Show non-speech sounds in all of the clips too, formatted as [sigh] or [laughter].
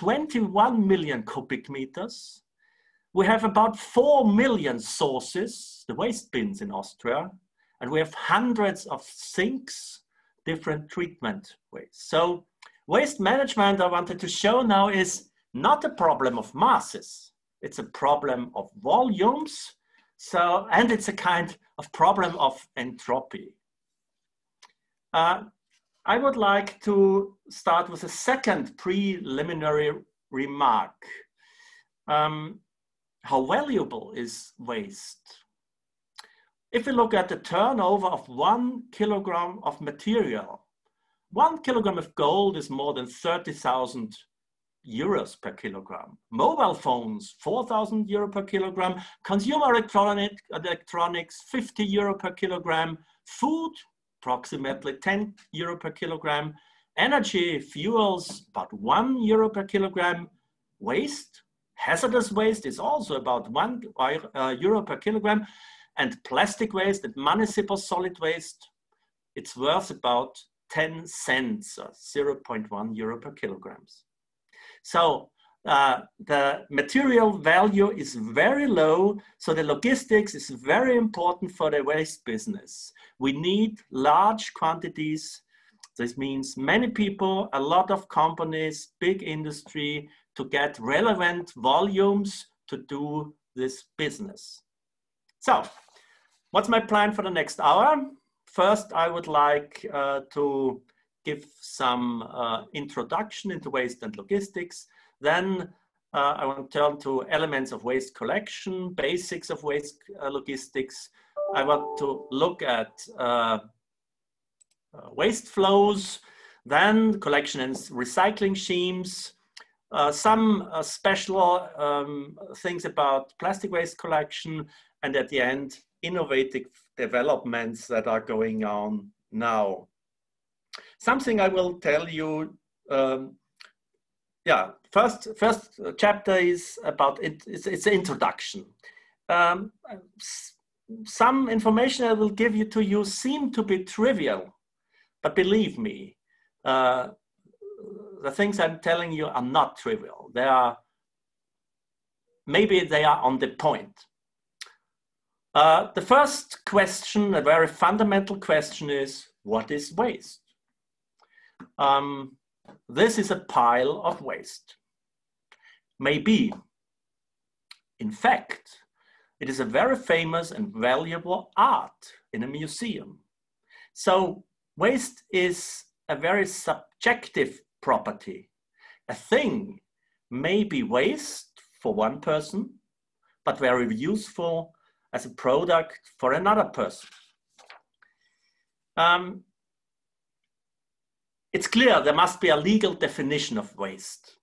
21 million cubic meters. We have about 4 million sources, the waste bins in Austria, and we have hundreds of sinks, different treatment ways. So waste management I wanted to show now is not a problem of masses. It's a problem of volumes. So, and it's a kind of problem of entropy. Uh, I would like to start with a second preliminary remark. Um, how valuable is waste? If we look at the turnover of one kilogram of material, one kilogram of gold is more than 30,000 euros per kilogram. Mobile phones, 4,000 euro per kilogram. Consumer electronic, electronics, 50 euro per kilogram. Food, approximately 10 euro per kilogram. Energy, fuels, about one euro per kilogram. Waste, hazardous waste is also about one uh, per kilogram. And plastic waste and municipal solid waste, it's worth about 10 cents, or 0.1 euro per kilograms. So uh, the material value is very low, so the logistics is very important for the waste business. We need large quantities. This means many people, a lot of companies, big industry to get relevant volumes to do this business. So what's my plan for the next hour? First, I would like uh, to give some uh, introduction into waste and logistics. Then uh, I want to turn to elements of waste collection, basics of waste uh, logistics. I want to look at uh, uh, waste flows, then collection and recycling schemes, uh, some special um, things about plastic waste collection, and at the end, innovative developments that are going on now. Something I will tell you um, yeah, first first chapter is about it. It's, it's an introduction. Um, some information I will give you to you seem to be trivial, but believe me, uh, the things I'm telling you are not trivial. They are maybe they are on the point. Uh, the first question, a very fundamental question, is what is waste? Um, this is a pile of waste. Maybe. In fact, it is a very famous and valuable art in a museum. So waste is a very subjective property. A thing may be waste for one person, but very useful as a product for another person. Um, it's clear there must be a legal definition of waste.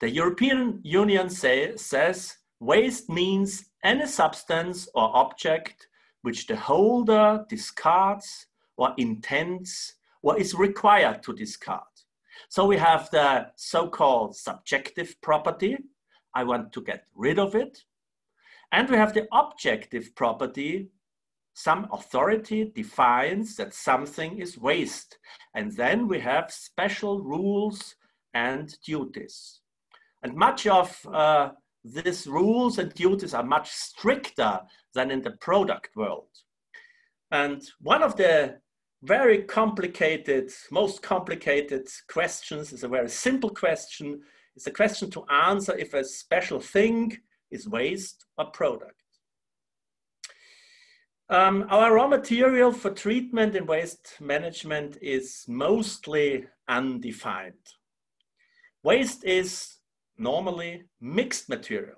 The European Union say, says waste means any substance or object which the holder discards or intends or is required to discard. So we have the so-called subjective property. I want to get rid of it. And we have the objective property some authority defines that something is waste. And then we have special rules and duties. And much of uh, these rules and duties are much stricter than in the product world. And one of the very complicated, most complicated questions is a very simple question. It's a question to answer if a special thing is waste or product. Um, our raw material for treatment and waste management is mostly undefined. Waste is normally mixed material.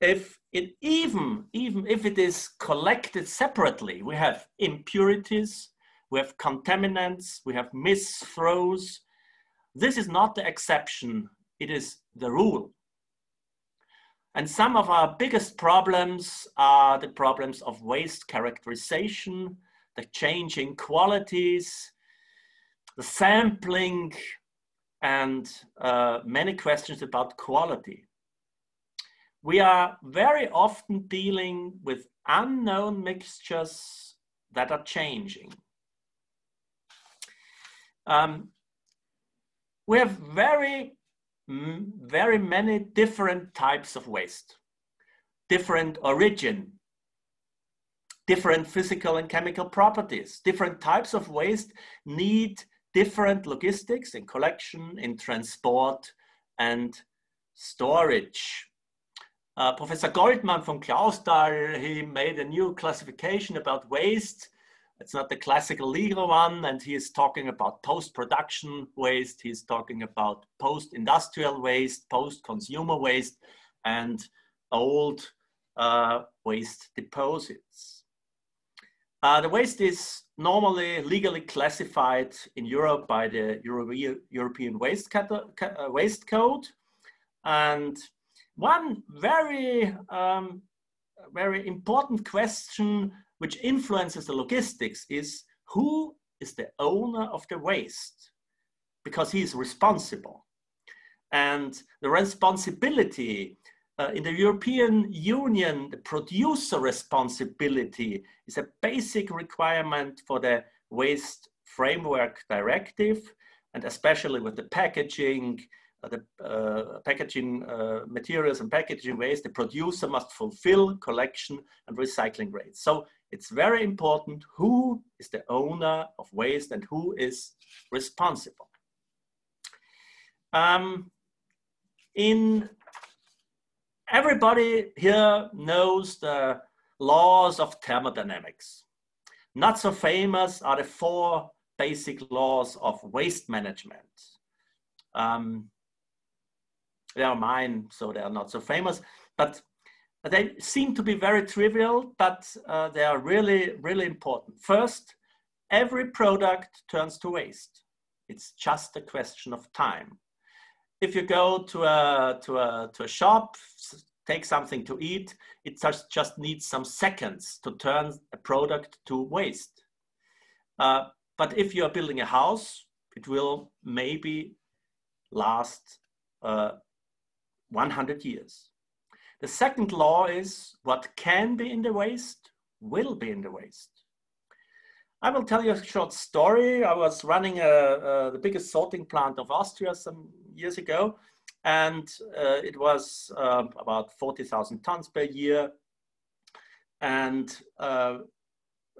If it even, even if it is collected separately, we have impurities, we have contaminants, we have misthrows. This is not the exception, it is the rule. And some of our biggest problems are the problems of waste characterization, the changing qualities, the sampling, and uh, many questions about quality. We are very often dealing with unknown mixtures that are changing. Um, we have very very many different types of waste, different origin, different physical and chemical properties. Different types of waste need different logistics in collection, in transport, and storage. Uh, Professor Goldmann from Clausthal, he made a new classification about waste. It's not the classical legal one, and he is talking about post-production waste. He's talking about post-industrial waste, post-consumer waste, and old uh, waste deposits. Uh, the waste is normally legally classified in Europe by the Euro European waste, uh, waste Code. And one very, um, very important question which influences the logistics is who is the owner of the waste? Because he is responsible. And the responsibility uh, in the European Union, the producer responsibility is a basic requirement for the Waste Framework Directive, and especially with the packaging, uh, the uh, packaging uh, materials and packaging waste, the producer must fulfill collection and recycling rates. So it's very important who is the owner of waste and who is responsible. Um, in everybody here knows the laws of thermodynamics. Not so famous are the four basic laws of waste management. Um, they are mine, so they are not so famous, but they seem to be very trivial, but uh, they are really, really important. First, every product turns to waste. It's just a question of time if you go to a to a to a shop, take something to eat, it just just needs some seconds to turn a product to waste. Uh, but if you are building a house, it will maybe last uh, 100 years. The second law is what can be in the waste will be in the waste. I will tell you a short story. I was running a, a, the biggest sorting plant of Austria some years ago, and uh, it was uh, about 40,000 tons per year. And uh,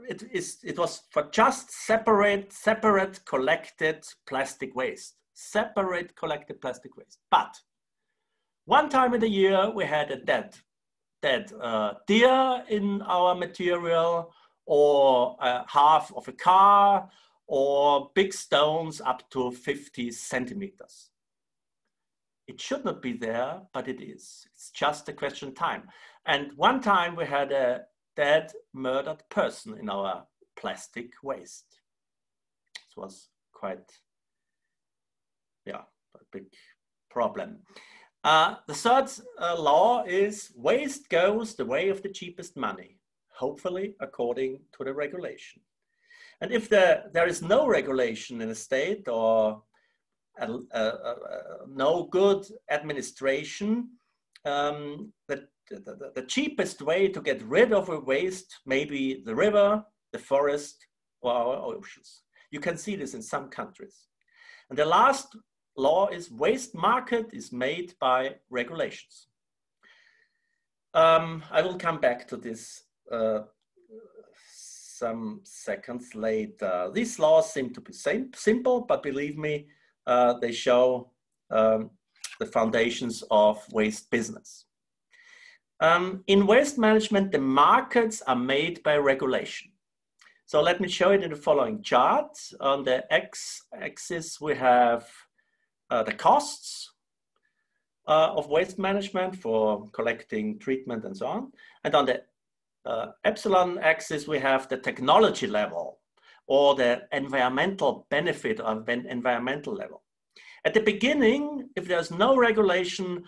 it, is, it was for just separate, separate collected plastic waste, separate collected plastic waste. But one time in the year, we had a dead, dead uh, deer in our material, or uh, half of a car or big stones up to 50 centimeters. It should not be there, but it is. It's just a question of time. And one time we had a dead, murdered person in our plastic waste. It was quite, yeah, a big problem. Uh, the third uh, law is waste goes the way of the cheapest money hopefully according to the regulation. And if the, there is no regulation in a state or a, a, no good administration, um, the, the, the, cheapest way to get rid of a waste may be the river, the forest, or our oceans. You can see this in some countries. And the last law is waste market is made by regulations. Um, I will come back to this uh, some seconds later. These laws seem to be same, simple, but believe me, uh, they show um, the foundations of waste business. Um, in waste management, the markets are made by regulation. So let me show it in the following chart. On the x-axis, we have uh, the costs uh, of waste management for collecting, treatment, and so on. And on the uh, epsilon axis, we have the technology level or the environmental benefit of environmental level. At the beginning, if there's no regulation,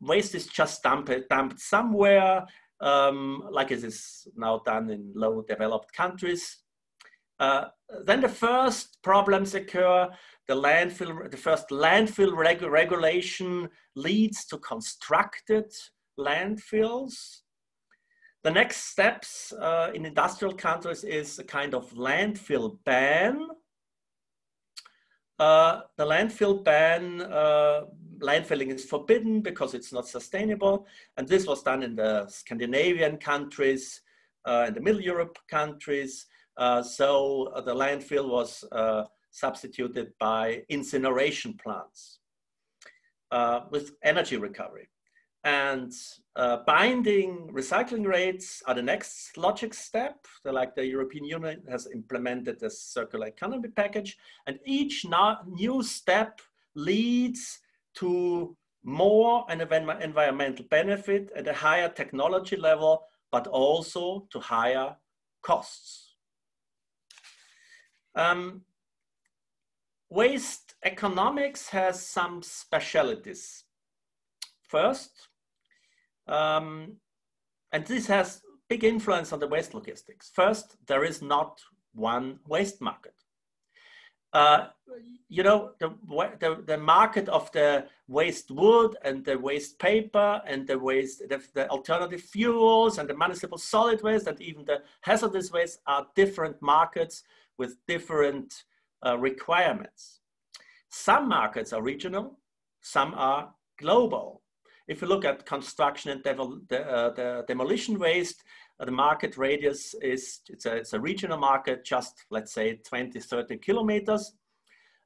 waste is just dumped, dumped somewhere, um, like it is now done in low developed countries. Uh, then the first problems occur. The landfill, the first landfill reg regulation leads to constructed landfills the next steps uh, in industrial countries is a kind of landfill ban. Uh, the landfill ban uh, landfilling is forbidden because it's not sustainable. And this was done in the Scandinavian countries, uh, in the Middle Europe countries. Uh, so uh, the landfill was substituted by incineration plants uh, with energy recovery. And uh, binding recycling rates are the next logic step. They're like the European Union has implemented a circular economy package, and each new step leads to more an environmental benefit at a higher technology level, but also to higher costs. Um, waste economics has some specialities. First, um, and this has big influence on the waste logistics. First, there is not one waste market. Uh, you know, the, the, the, market of the waste wood and the waste paper and the waste, the, the alternative fuels and the municipal solid waste and even the hazardous waste are different markets with different uh, requirements. Some markets are regional, some are global. If you look at construction and uh, the demolition waste, uh, the market radius is, it's a, it's a regional market, just let's say 20, 30 kilometers.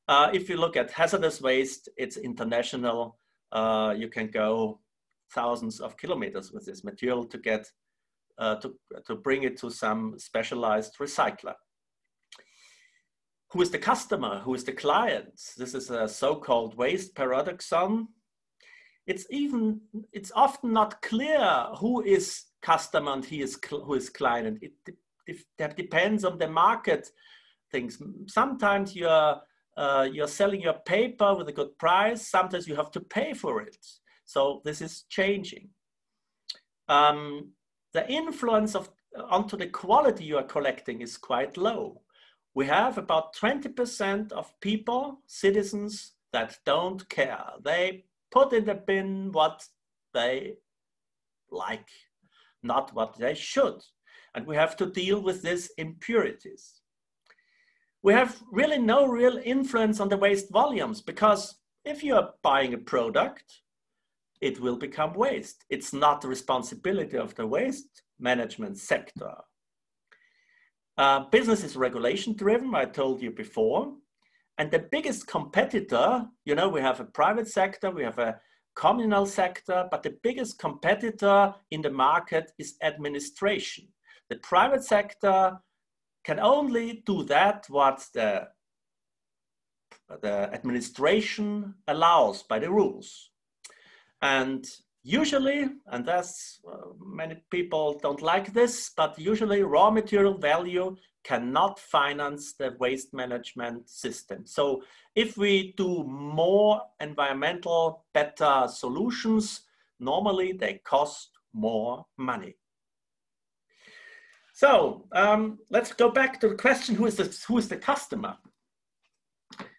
Uh, if you look at hazardous waste, it's international. Uh, you can go thousands of kilometers with this material to get, to, to bring it to some specialized recycler. Who is the customer? Who is the client? This is a so-called waste paradoxon it's even it's often not clear who is customer and he is who is client. It, that depends on the market things. Sometimes you're uh, you're selling your paper with a good price. Sometimes you have to pay for it. So this is changing. Um, the influence of onto the quality you are collecting is quite low. We have about 20% of people, citizens, that don't care. They put in the bin what they like, not what they should. And we have to deal with these impurities. We have really no real influence on the waste volumes because if you are buying a product, it will become waste. It's not the responsibility of the waste management sector. Uh, business is regulation driven, I told you before. And the biggest competitor, you know, we have a private sector, we have a communal sector, but the biggest competitor in the market is administration. The private sector can only do that what the, the administration allows by the rules. And usually, and that's uh, many people don't like this, but usually raw material value cannot finance the waste management system. So if we do more environmental better solutions, normally they cost more money. So um, let's go back to the question, who is the, who is the customer?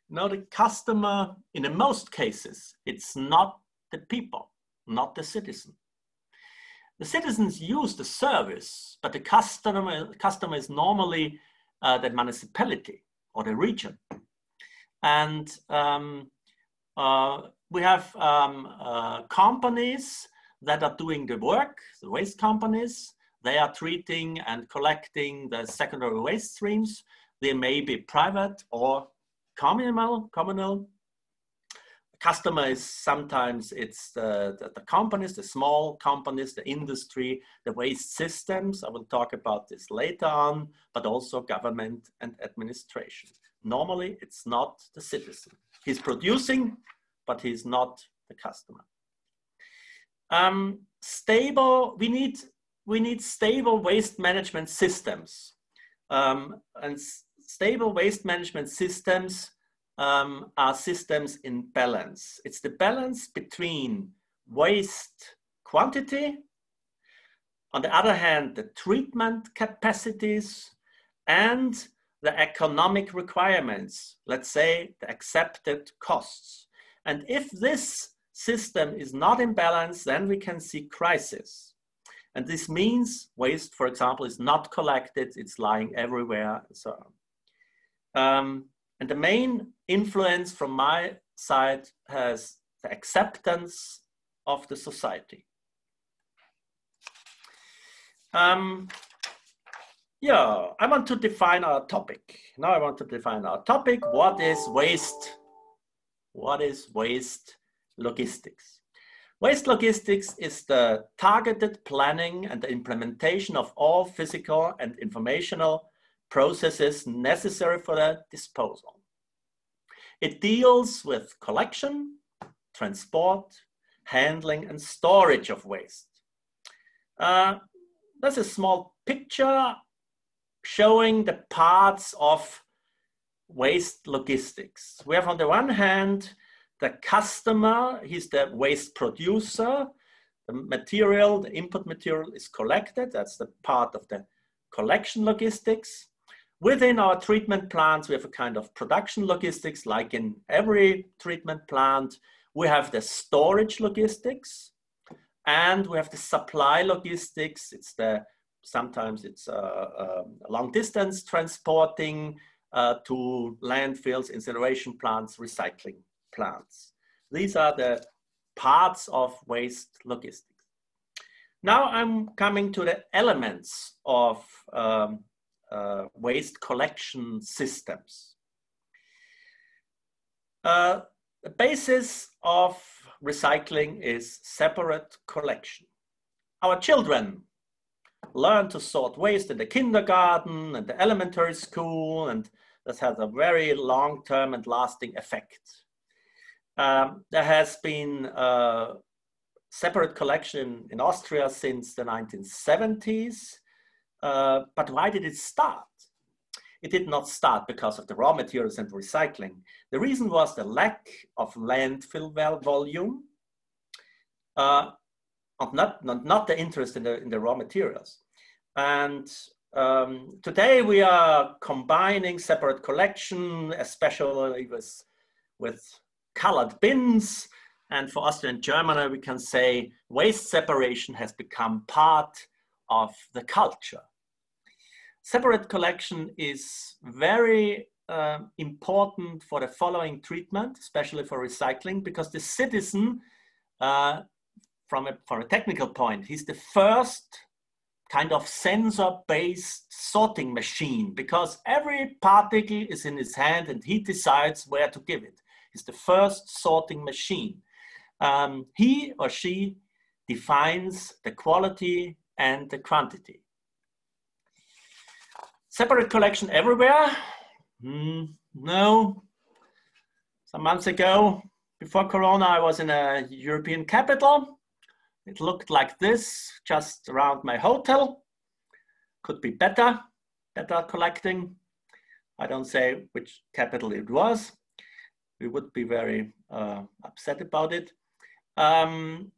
Now the customer, in the most cases, it's not the people, not the citizen. The citizens use the service, but the customer, customer is normally uh, the municipality or the region. And um, uh, we have um, uh, companies that are doing the work, the waste companies. They are treating and collecting the secondary waste streams. They may be private or communal, communal customer is sometimes it's the, the, the, companies, the small companies, the industry, the waste systems. I will talk about this later on, but also government and administration. Normally, it's not the citizen. He's producing, but he's not the customer. Um, stable, we need, we need stable waste management systems. Um, and stable waste management systems um, are systems in balance. It's the balance between waste quantity, on the other hand, the treatment capacities, and the economic requirements, let's say the accepted costs. And if this system is not in balance, then we can see crisis. And this means waste, for example, is not collected, it's lying everywhere, so. Um, and the main influence from my side has the acceptance of the society. Um, yeah, I want to define our topic. Now I want to define our topic. What is waste? What is waste logistics? Waste logistics is the targeted planning and the implementation of all physical and informational processes necessary for their disposal. It deals with collection, transport, handling, and storage of waste. Uh, that's a small picture showing the parts of waste logistics. We have on the one hand, the customer, he's the waste producer. The material, the input material is collected. That's the part of the collection logistics. Within our treatment plants, we have a kind of production logistics, like in every treatment plant. We have the storage logistics and we have the supply logistics. It's the sometimes it's uh, um, long distance transporting uh, to landfills, incineration plants, recycling plants. These are the parts of waste logistics. Now I'm coming to the elements of um, uh, waste collection systems. Uh, the basis of recycling is separate collection. Our children learn to sort waste in the kindergarten and the elementary school, and this has a very long-term and lasting effect. Um, there has been a separate collection in Austria since the 1970s, uh, but why did it start? It did not start because of the raw materials and recycling. The reason was the lack of landfill volume, uh, not, not, not the interest in the, in the raw materials. And um, today we are combining separate collection, especially with, with colored bins. And for Austria and Germany, we can say waste separation has become part of the culture. Separate collection is very uh, important for the following treatment, especially for recycling, because the citizen, uh, from, a, from a technical point, he's the first kind of sensor-based sorting machine because every particle is in his hand and he decides where to give it. He's the first sorting machine. Um, he or she defines the quality and the quantity. Separate collection everywhere? Mm, no. Some months ago, before Corona, I was in a European capital it looked like this, just around my hotel. Could be better, better collecting. I don't say which capital it was. We would be very uh, upset about it. Um,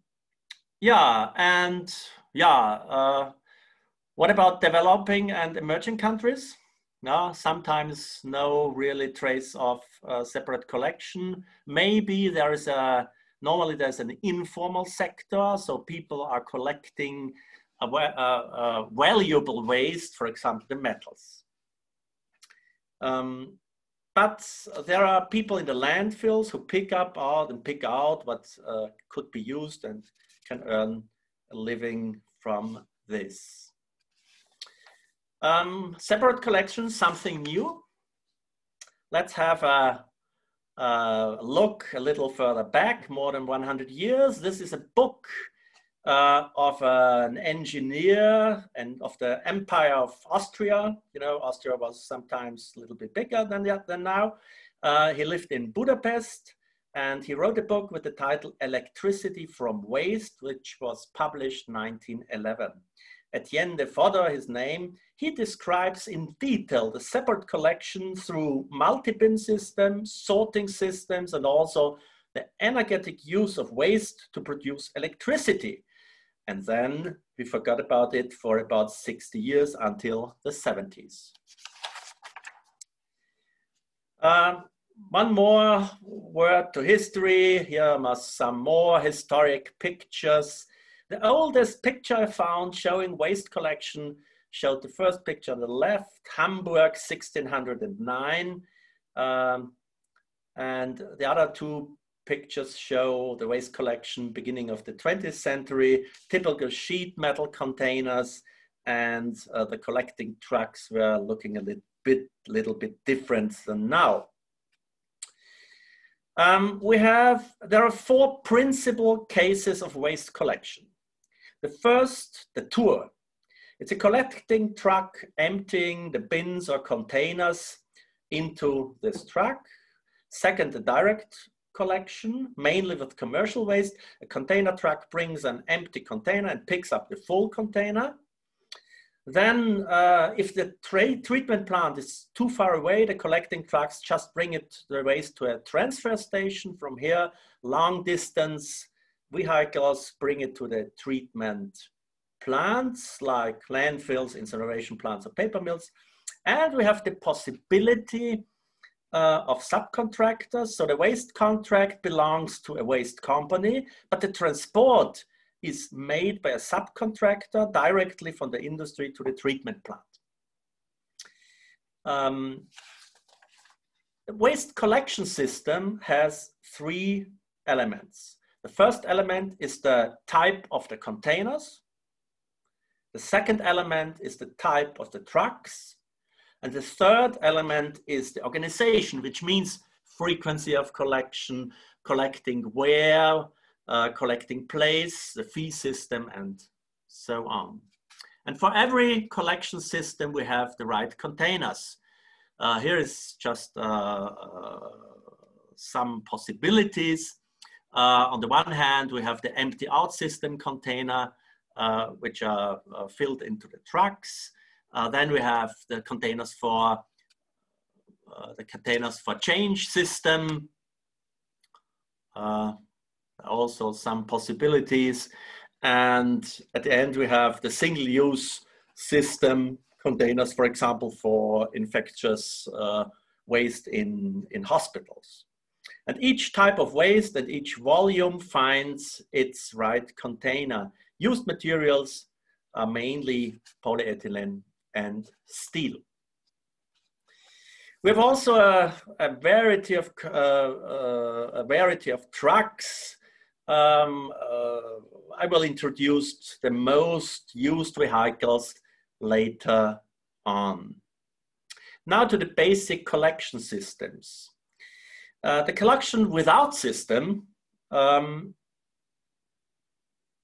yeah, and yeah, uh, what about developing and emerging countries? Sometimes no really trace of uh, separate collection. Maybe there is a Normally there's an informal sector, so people are collecting a, a, a valuable waste, for example, the metals. Um, but there are people in the landfills who pick up out and pick out what uh, could be used and can earn a living from this. Um, separate collections, something new. Let's have a uh, look a little further back, more than 100 years. This is a book uh, of an engineer and of the Empire of Austria. You know, Austria was sometimes a little bit bigger than, that, than now. Uh, he lived in Budapest and he wrote a book with the title Electricity from Waste, which was published 1911. Etienne de Vodder, his name, he describes in detail the separate collection through multi-bin systems, sorting systems, and also the energetic use of waste to produce electricity. And then we forgot about it for about 60 years until the 70s. Uh, one more word to history. Here are some more historic pictures the oldest picture I found showing waste collection showed the first picture on the left, Hamburg, 1609. Um, and the other two pictures show the waste collection beginning of the 20th century, typical sheet metal containers, and uh, the collecting trucks were looking a little bit, little bit different than now. Um, we have, there are four principal cases of waste collection. The first, the tour. It's a collecting truck emptying the bins or containers into this truck. Second, the direct collection, mainly with commercial waste. A container truck brings an empty container and picks up the full container. Then uh, if the treatment plant is too far away, the collecting trucks just bring it the waste to a transfer station. From here, long distance vehicles bring it to the treatment plants like landfills, incineration plants, or paper mills. And we have the possibility uh, of subcontractors. So the waste contract belongs to a waste company, but the transport is made by a subcontractor directly from the industry to the treatment plant. Um, the waste collection system has three elements. The first element is the type of the containers. The second element is the type of the trucks. And the third element is the organization, which means frequency of collection, collecting where, uh, collecting place, the fee system, and so on. And for every collection system, we have the right containers. Uh, here is just uh, uh some possibilities. Uh, on the one hand, we have the empty out system container, uh, which are filled into the trucks. then we have the containers for the containers for change system, uh, also some possibilities. And at the end, we have the single use system containers, for example, for infectious uh, waste in, in hospitals. And each type of waste and each volume finds its right container. Used materials are mainly polyethylene and steel. We have also a, a variety of uh, uh, a variety of trucks um, uh, I will introduce the most used vehicles later on. Now to the basic collection systems. Uh, the collection without system, um,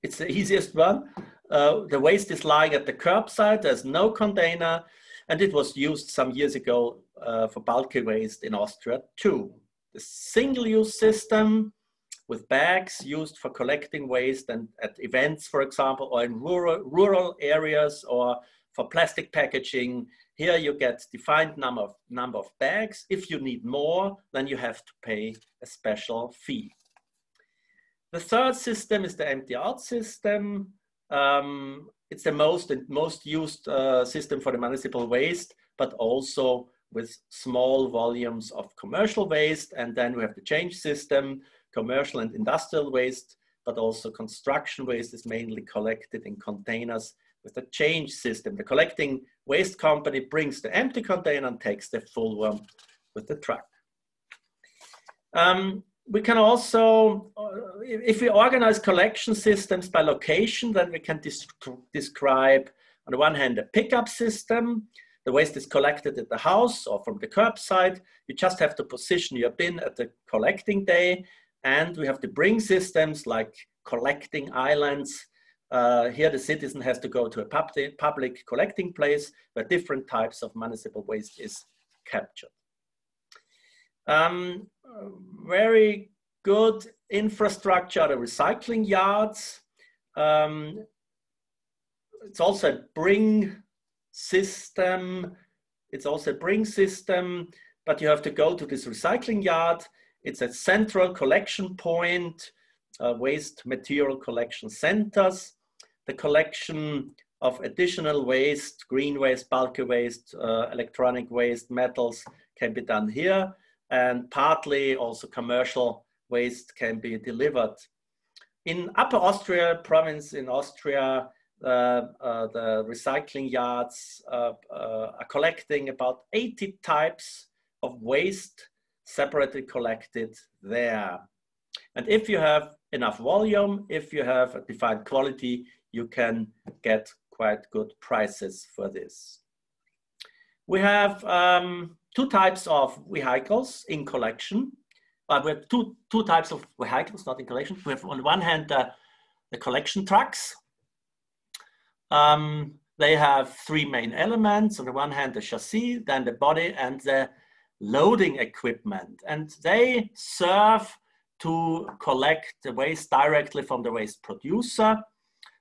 it's the easiest one. Uh, the waste is lying at the curbside, there's no container, and it was used some years ago uh, for bulky waste in Austria too. The single-use system with bags used for collecting waste and at events, for example, or in rural, rural areas or for plastic packaging. Here you get defined number of, number of bags. If you need more, then you have to pay a special fee. The third system is the empty out system. Um, it's the most, most used uh, system for the municipal waste, but also with small volumes of commercial waste. And then we have the change system, commercial and industrial waste, but also construction waste is mainly collected in containers with the change system. The collecting waste company brings the empty container and takes the full one with the truck. Um, we can also, uh, if we organize collection systems by location, then we can describe, on the one hand, a pickup system. The waste is collected at the house or from the curbside. You just have to position your bin at the collecting day and we have the bring systems like collecting islands. Uh, here the citizen has to go to a public, public collecting place where different types of municipal waste is captured. Um, very good infrastructure, the recycling yards. Um, it's also a bring system. It's also a bring system, but you have to go to this recycling yard it's a central collection point, uh, waste material collection centers, the collection of additional waste, green waste, bulky waste, uh, electronic waste, metals can be done here. And partly also commercial waste can be delivered. In Upper Austria province in Austria, uh, uh, the recycling yards uh, uh, are collecting about 80 types of waste separately collected there. And if you have enough volume, if you have a defined quality, you can get quite good prices for this. We have um, two types of vehicles in collection. Uh, we have two, two types of vehicles, not in collection. We have on the one hand uh, the collection trucks. Um, they have three main elements. On the one hand, the chassis, then the body, and the loading equipment. And they serve to collect the waste directly from the waste producer.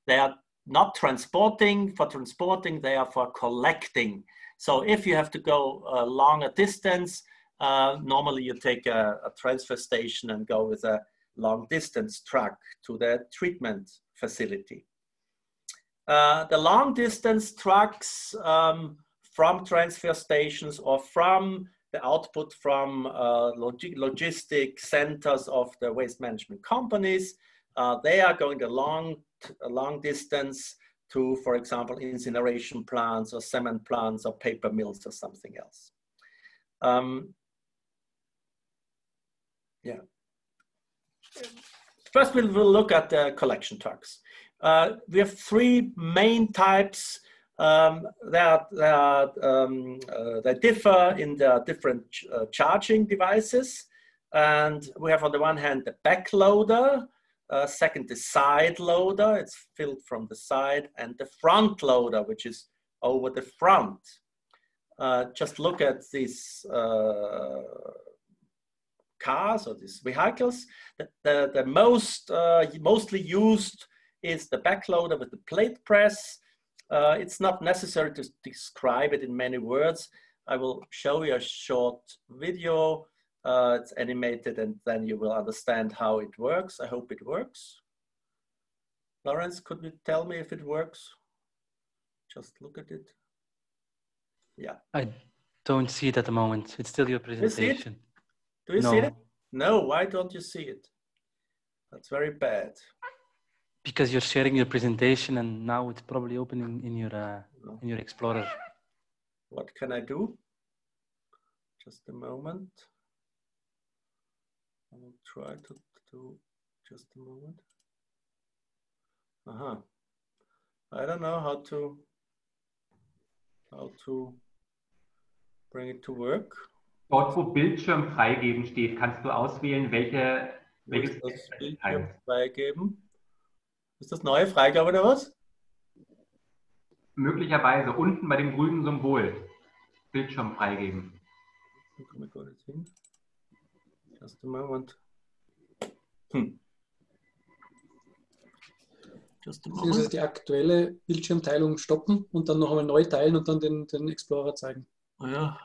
They are not transporting for transporting, they are for collecting. So if you have to go a longer distance, uh, normally you take a, a, transfer station and go with a long distance truck to the treatment facility. Uh, the long distance trucks um, from transfer stations or from the output from uh, log logistic centers of the waste management companies, uh, they are going a long, a long distance to, for example, incineration plants or cement plants or paper mills or something else. Um, yeah. First, we'll, look at the collection trucks. Uh, we have three main types um, that, that, um, uh, that differ in the different ch uh, charging devices. And we have on the one hand the backloader, uh, second, the side loader, it's filled from the side, and the front loader, which is over the front. Uh, just look at these uh, cars or these vehicles. The, the, the most, uh, mostly used is the back loader with the plate press. Uh, it's not necessary to describe it in many words. I will show you a short video uh, it's animated and then you will understand how it works. I hope it works. Lawrence, could you tell me if it works? Just look at it. Yeah. I don't see it at the moment. It's still your presentation. Do you see it? Do you no. see it? No, why don't you see it? That's very bad. Because you're sharing your presentation and now it's probably opening in your uh, no. in your Explorer. What can I do? Just a moment. I will try to do just a moment. Aha. I don't know how to how to bring it to work. Dort, wo Bildschirm freigeben steht, kannst du auswählen, welche welches das Bildschirm freigeben. Ist das neue Freigabe oder was? Möglicherweise unten bei dem grünen Symbol Bildschirm freigeben. Da komme ich gar nicht hin. Just a moment. Hm. Just a moment. Also die aktuelle Bildschirmteilung stoppen und dann noch einmal neu teilen und dann den, den Explorer zeigen. Oh ja.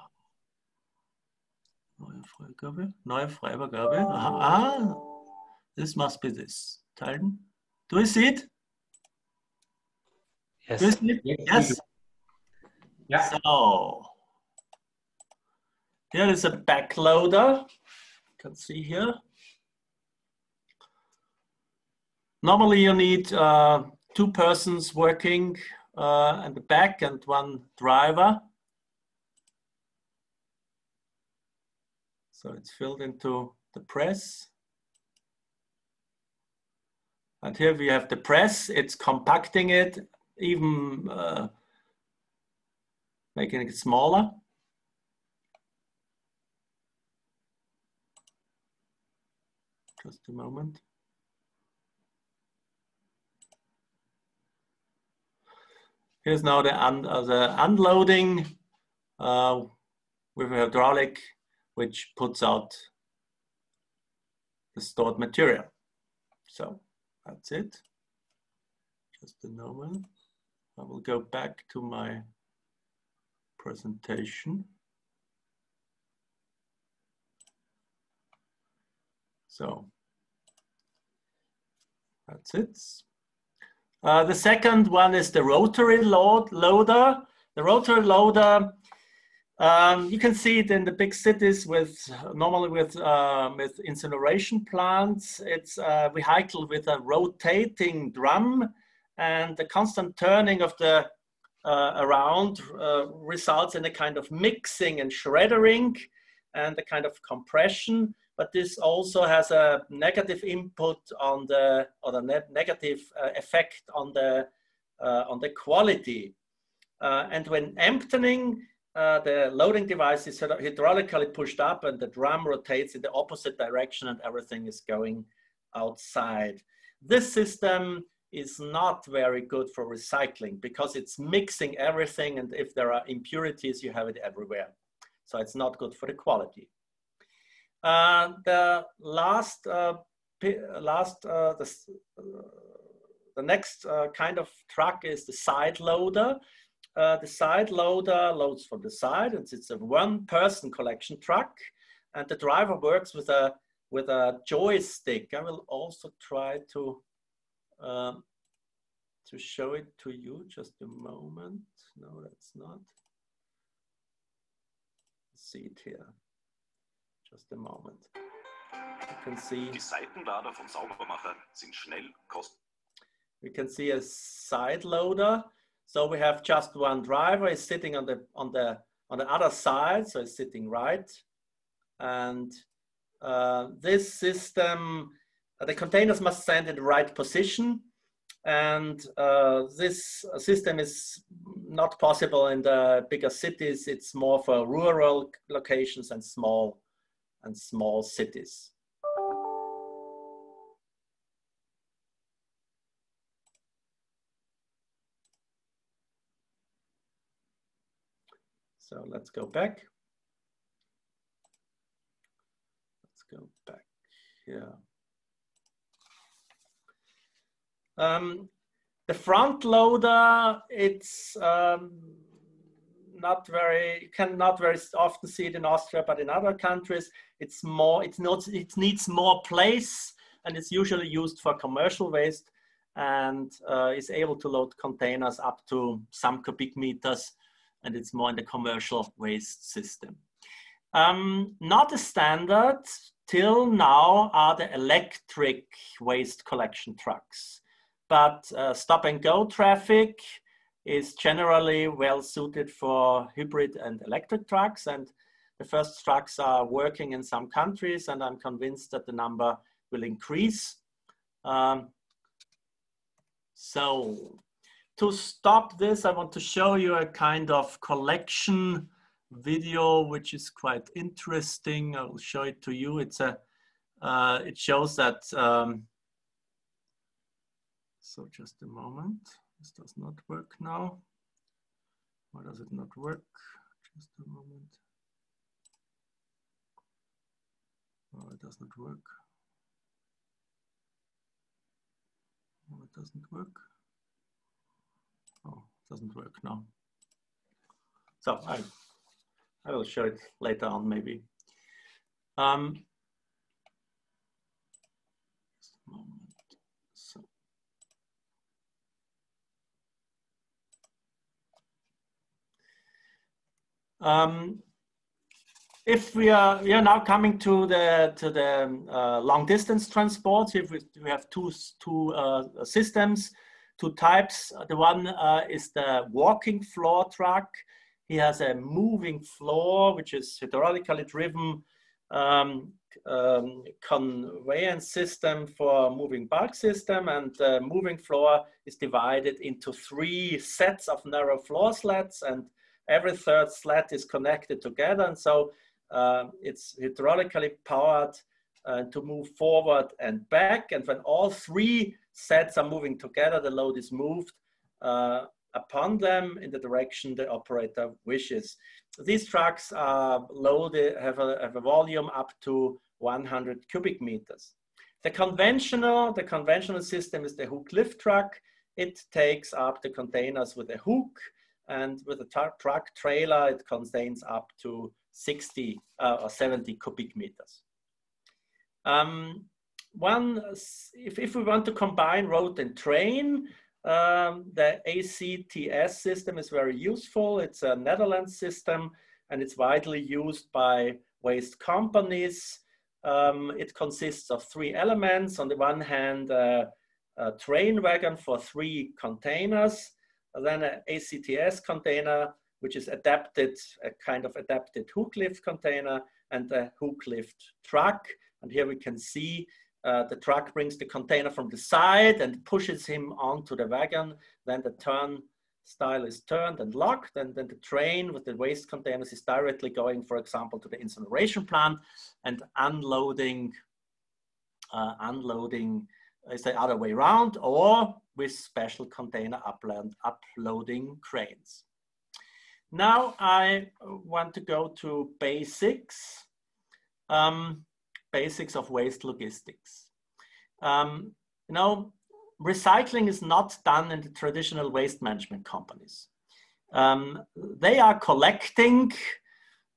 Neue Freigabe. Neue Freigabe. Aha. Ah, this must be this. Teilen. Do you see it? Yes. Do you see it? Yes. Yeah. So here is a backloader can see here. Normally you need uh, two persons working uh, at the back and one driver. So it's filled into the press. And here we have the press, it's compacting it, even uh, making it smaller. Just a moment. Here's now the, un uh, the unloading uh, with a hydraulic, which puts out the stored material. So that's it. Just a moment. I will go back to my presentation. So that's it. Uh, the second one is the rotary load loader. The rotary loader, um, you can see it in the big cities with normally with um, with incineration plants. It's a vehicle with a rotating drum, and the constant turning of the uh, around uh, results in a kind of mixing and shreddering and a kind of compression but this also has a negative input on the, or the ne negative uh, effect on the, uh, on the quality. Uh, and when emptying, uh, the loading device is hydraulically pushed up and the drum rotates in the opposite direction and everything is going outside. This system is not very good for recycling because it's mixing everything and if there are impurities, you have it everywhere. So it's not good for the quality. The last, uh, last uh, the, the next uh, kind of truck is the side loader. Uh, the side loader loads from the side and it's a one person collection truck and the driver works with a with a joystick. I will also try to um, to show it to you just a moment. No, that's not. See it here. Just a moment. You can see. Die Seitenlader Saubermacher sind schnell. We can see a side loader so we have just one driver is sitting on the on the on the other side, so it's sitting right. And uh, this system, uh, the containers must stand in the right position. And uh, this system is not possible in the bigger cities. It's more for rural locations and small and small cities. So let's go back. Let's go back here. Um, the front loader, it's um, not very, you can not very often see it in Austria, but in other countries, it's more, it's not, it needs more place and it's usually used for commercial waste and uh, is able to load containers up to some cubic meters and it's more in the commercial waste system. Um, not a standard till now are the electric waste collection trucks, but uh, stop and go traffic is generally well suited for hybrid and electric trucks and the first trucks are working in some countries and I'm convinced that the number will increase. Um, so to stop this, I want to show you a kind of collection video, which is quite interesting. I will show it to you. It's a, uh, it shows that, um, so just a moment. This does not work now. Why does it not work? Just a moment. Oh, it does not work. Oh, it doesn't work. Oh, doesn't work now. So I, I will show it later on maybe. Um, so. Um, if we are we are now coming to the to the uh, long distance transport, if we, we have two two uh, systems two types. The one uh, is the walking floor truck. He has a moving floor, which is hydraulically driven um, um, conveyance system for moving bulk system. And the moving floor is divided into three sets of narrow floor slats and every third slat is connected together. And so uh, it's hydraulically powered uh, to move forward and back. And when all three sets are moving together, the load is moved uh, upon them in the direction the operator wishes. These trucks are loaded, have a, have a volume up to 100 cubic meters. The conventional, the conventional system is the hook lift truck. It takes up the containers with a hook and with a truck trailer, it contains up to 60 uh, or 70 cubic meters. Um, one, if, if we want to combine road and train, um, the ACTS system is very useful. It's a Netherlands system and it's widely used by waste companies. Um, it consists of three elements. On the one hand, uh, a train wagon for three containers, then an ACTS container, which is adapted, a kind of adapted hook lift container, and a hook lift truck And here we can see uh, the truck brings the container from the side and pushes him onto the wagon. Then the turn style is turned and locked. And then the train with the waste containers is directly going, for example, to the incineration plant and unloading, uh, unloading is the other way around or with special container upload, uploading cranes. Now I want to go to basics, um, basics of waste logistics. Um, you know, recycling is not done in the traditional waste management companies. Um, they are collecting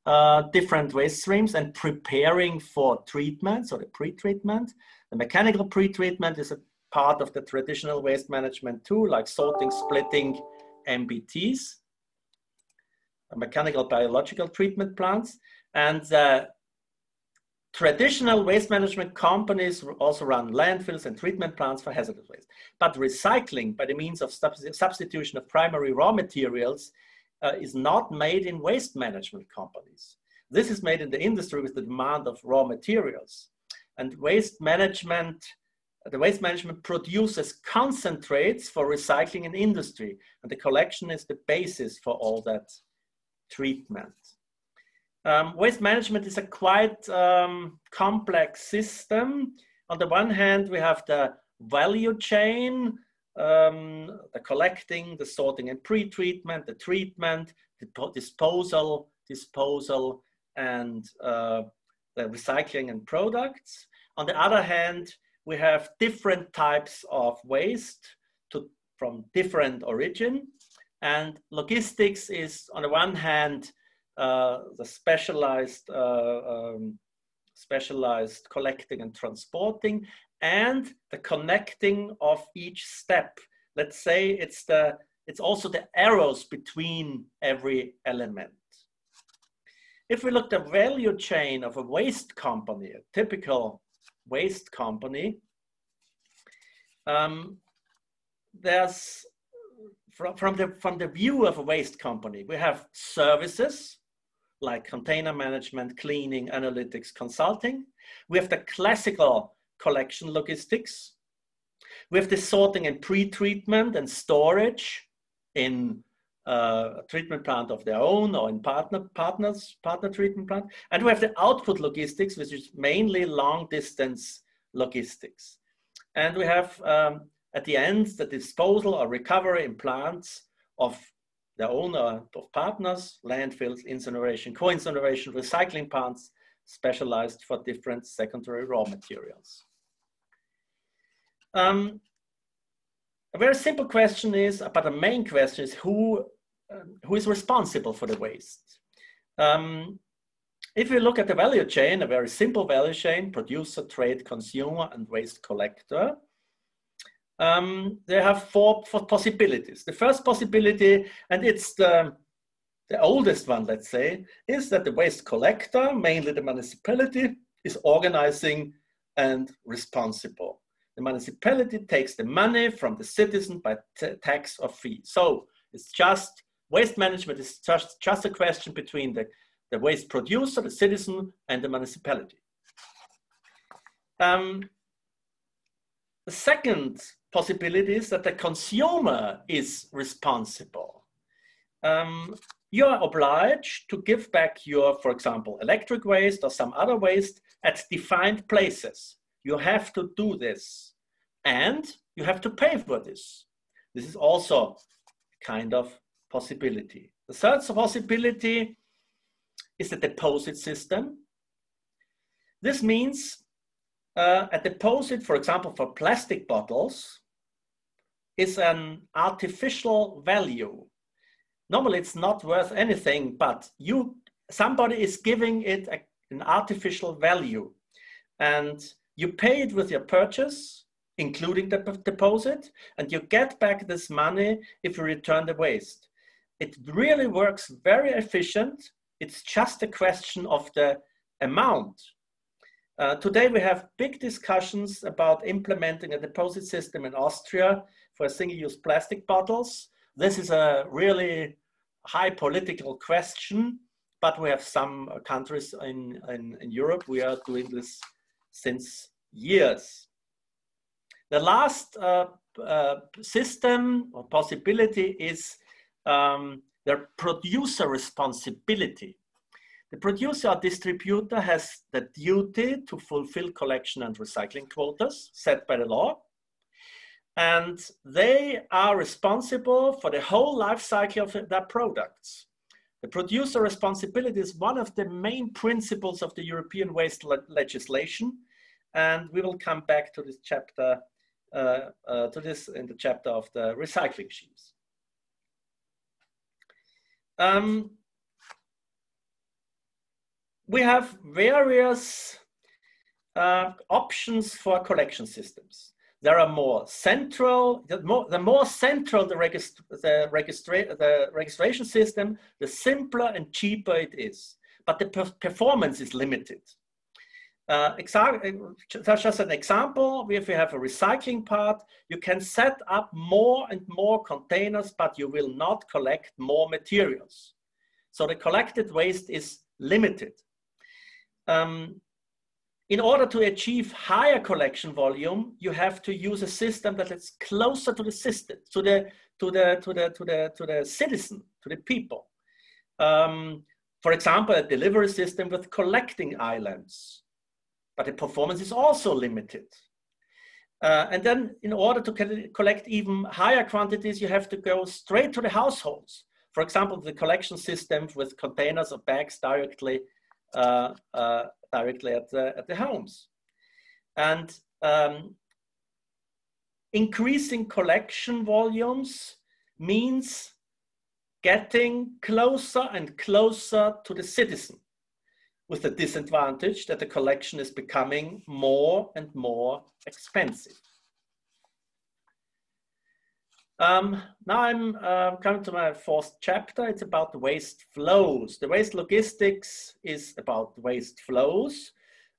uh, different waste streams and preparing for treatment, so the pre-treatment. The mechanical pre-treatment is a part of the traditional waste management too, like sorting, splitting, MBTs mechanical biological treatment plants. And uh, traditional waste management companies also run landfills and treatment plants for hazardous waste. But recycling by the means of substitution of primary raw materials uh, is not made in waste management companies. This is made in the industry with the demand of raw materials. And waste management, the waste management produces concentrates for recycling in industry. And the collection is the basis for all that treatment. Um, waste management is a quite um, complex system. On the one hand, we have the value chain, um, the collecting, the sorting and pre-treatment, the treatment, the disposal, disposal, and uh, the recycling and products. On the other hand, we have different types of waste to, from different origin. And logistics is, on the one hand, uh, the specialized, uh, um, specialized collecting and transporting, and the connecting of each step. Let's say it's the it's also the arrows between every element. If we look at the value chain of a waste company, a typical waste company, um, there's from, from, the, from the view of a waste company, we have services like container management, cleaning, analytics, consulting. We have the classical collection logistics. We have the sorting and pre-treatment and storage in uh, a treatment plant of their own or in partner partners partner treatment plant and we have the output logistics which is mainly long distance logistics and we have um, at the end, the disposal or recovery in plants of the owner of partners, landfills, incineration, co-incineration, recycling plants specialized for different secondary raw materials. Um, a very simple question is, but the main question is who, uh, who is responsible for the waste? Um, if you look at the value chain, a very simple value chain, producer, trade, consumer, and waste collector, um, they have four, four possibilities. The first possibility, and it's the, the oldest one, let's say, is that the waste collector, mainly the municipality, is organizing and responsible. The municipality takes the money from the citizen by tax or fee. So it's just waste management is just, just a question between the, the waste producer, the citizen, and the municipality. Um, the second possibility is that the consumer is responsible. Um, you're obliged to give back your, for example, electric waste or some other waste at defined places. You have to do this and you have to pay for this. This is also kind of possibility. The third possibility is the deposit system. This means uh, a deposit, for example, for plastic bottles is an artificial value. Normally it's not worth anything, but you somebody is giving it a, an artificial value and you pay it with your purchase, including the deposit, and you get back this money if you return the waste. It really works very efficient. It's just a question of the amount uh, today we have big discussions about implementing a deposit system in Austria for single-use plastic bottles. This is a really high political question, but we have some countries in, in, in Europe, we are doing this since years. The last uh, uh, system or possibility is um, the producer responsibility. The producer or distributor has the duty to fulfill collection and recycling quotas set by the law. And they are responsible for the whole life cycle of their products. The producer responsibility is one of the main principles of the European waste le legislation. And we will come back to this chapter, uh, uh, to this in the chapter of the recycling schemes. Um, we have various uh, options for collection systems. There are more central, the more, the more central the, the, registra the registration system, the simpler and cheaper it is. But the per performance is limited. Uh, such as an example, if you have a recycling part, you can set up more and more containers, but you will not collect more materials. So the collected waste is limited. Um, in order to achieve higher collection volume, you have to use a system that is closer to the system, to the to the to the to the to the citizen, to the people. Um, for example, a delivery system with collecting islands, but the performance is also limited. Uh, and then, in order to collect even higher quantities, you have to go straight to the households. For example, the collection system with containers or bags directly uh, uh, directly at the, at the homes. And um, increasing collection volumes means getting closer and closer to the citizen with the disadvantage that the collection is becoming more and more expensive. Um, now I'm uh, coming to my fourth chapter. It's about waste flows. The waste logistics is about waste flows.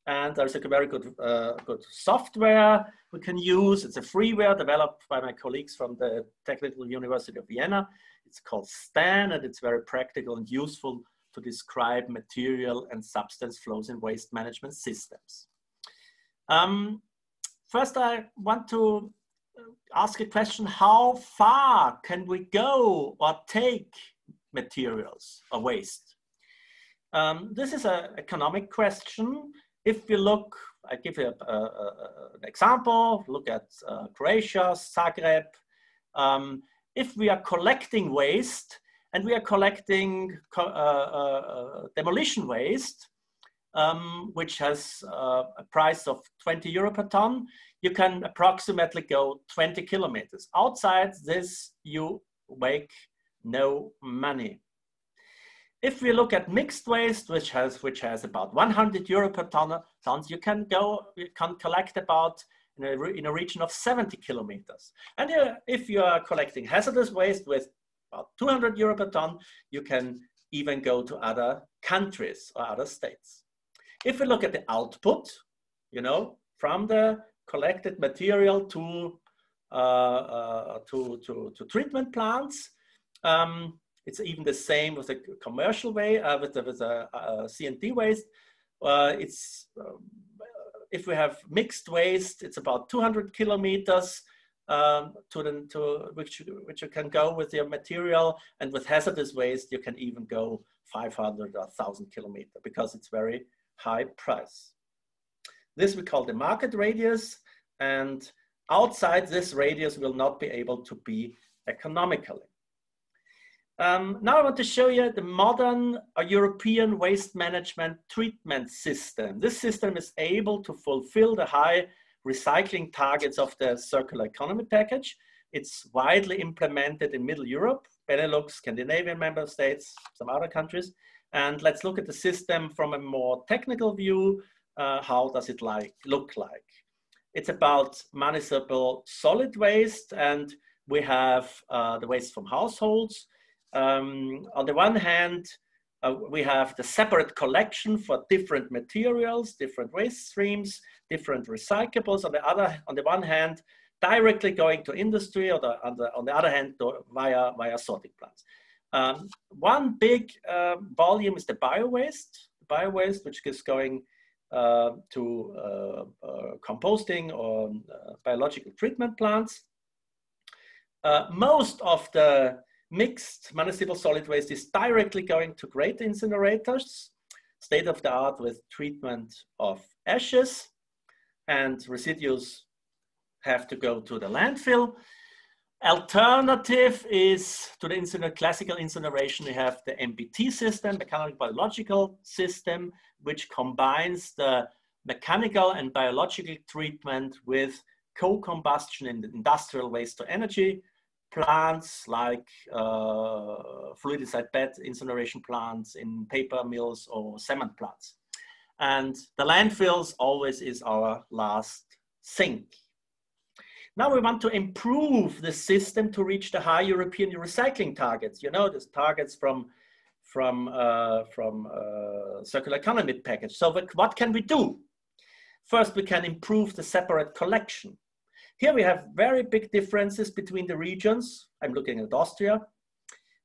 And there's a very good, uh, good software we can use. It's a freeware developed by my colleagues from the Technical University of Vienna. It's called STAN and it's very practical and useful to describe material and substance flows in waste management systems. Um, first, I want to ask a question, how far can we go or take materials or waste? Um, this is an economic question. If you look, I give you a, a, a, an example, look at uh, Croatia, Zagreb. Um, if we are collecting waste and we are collecting uh, uh, uh, demolition waste, um, which has uh, a price of 20 euro per ton, you can approximately go 20 kilometers. Outside this, you make no money. If we look at mixed waste, which has which has about 100 euro per ton, tons, you can go, you can collect about in a, in a region of 70 kilometers. And uh, if you are collecting hazardous waste with about 200 euro per ton, you can even go to other countries or other states. If we look at the output, you know, from the collected material to, uh, uh, to, to, to, treatment plants, um, it's even the same with the commercial way, uh, with the, with the uh, C&D waste. Uh, it's, um, if we have mixed waste, it's about 200 kilometers um, to the, to which, which you can go with your material. And with hazardous waste, you can even go 500 or 1000 kilometer because it's very high price. This we call the market radius and outside this radius will not be able to be economically. Um, now I want to show you the modern uh, European waste management treatment system. This system is able to fulfill the high recycling targets of the circular economy package. It's widely implemented in Middle Europe, Benelux, Scandinavian member states, some other countries. And let's look at the system from a more technical view. Uh, how does it like look like? It's about municipal solid waste, and we have uh, the waste from households. Um, on the one hand, uh, we have the separate collection for different materials, different waste streams, different recyclables. On the other, on the one hand, directly going to industry, or the, on, the, on the other hand, to, via via sorting plants. Um, one big uh, volume is the bio waste, bio waste, which is going uh, to uh, uh, composting or biological treatment plants. most of the mixed municipal solid waste is directly going to great incinerators, state of the art with treatment of ashes, and residues have to go to the landfill. Alternative is to the inciner classical incineration, we have the MBT system, mechanical biological system, which combines the mechanical and biological treatment with co-combustion in the industrial waste to energy plants like uh, fluidized bed incineration plants in paper mills or cement plants. And the landfills always is our last sink. Now we want to improve the system to reach the high European recycling targets. You know, these targets from from uh, from uh, circular economy package. So what can we do? First, we can improve the separate collection. Here we have very big differences between the regions. I'm looking at Austria.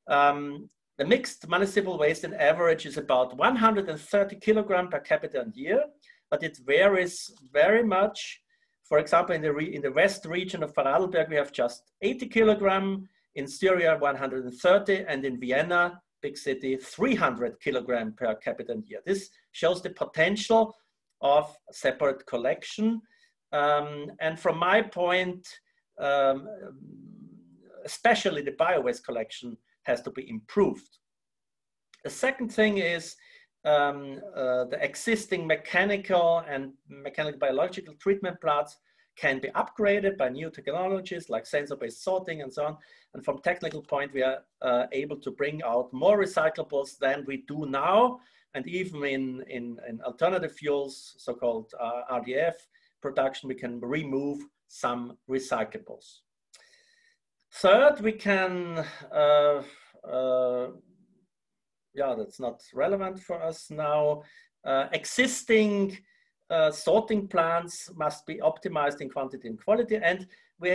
Um, the mixed municipal waste in average is about 130 kilogram per capita a year, but it varies very much. For example, in the, in the west region of Vorarlberg, we have just 80 kilogram, in Styria 130, and in Vienna, big city, 300 kilogram per capita a year. This shows the potential of separate collection um, and from my point, um, especially the biowaste collection has to be improved. The second thing is um, uh, the existing mechanical and mechanical biological treatment plants can be upgraded by new technologies like sensor-based sorting and so on. And from technical point, we are uh, able to bring out more recyclables than we do now. And even in, in, in alternative fuels, so-called uh, RDF, production, we can remove some recyclables. Third, we can, uh, uh, yeah, that's not relevant for us now. Uh, existing uh, sorting plants must be optimized in quantity and quality, and we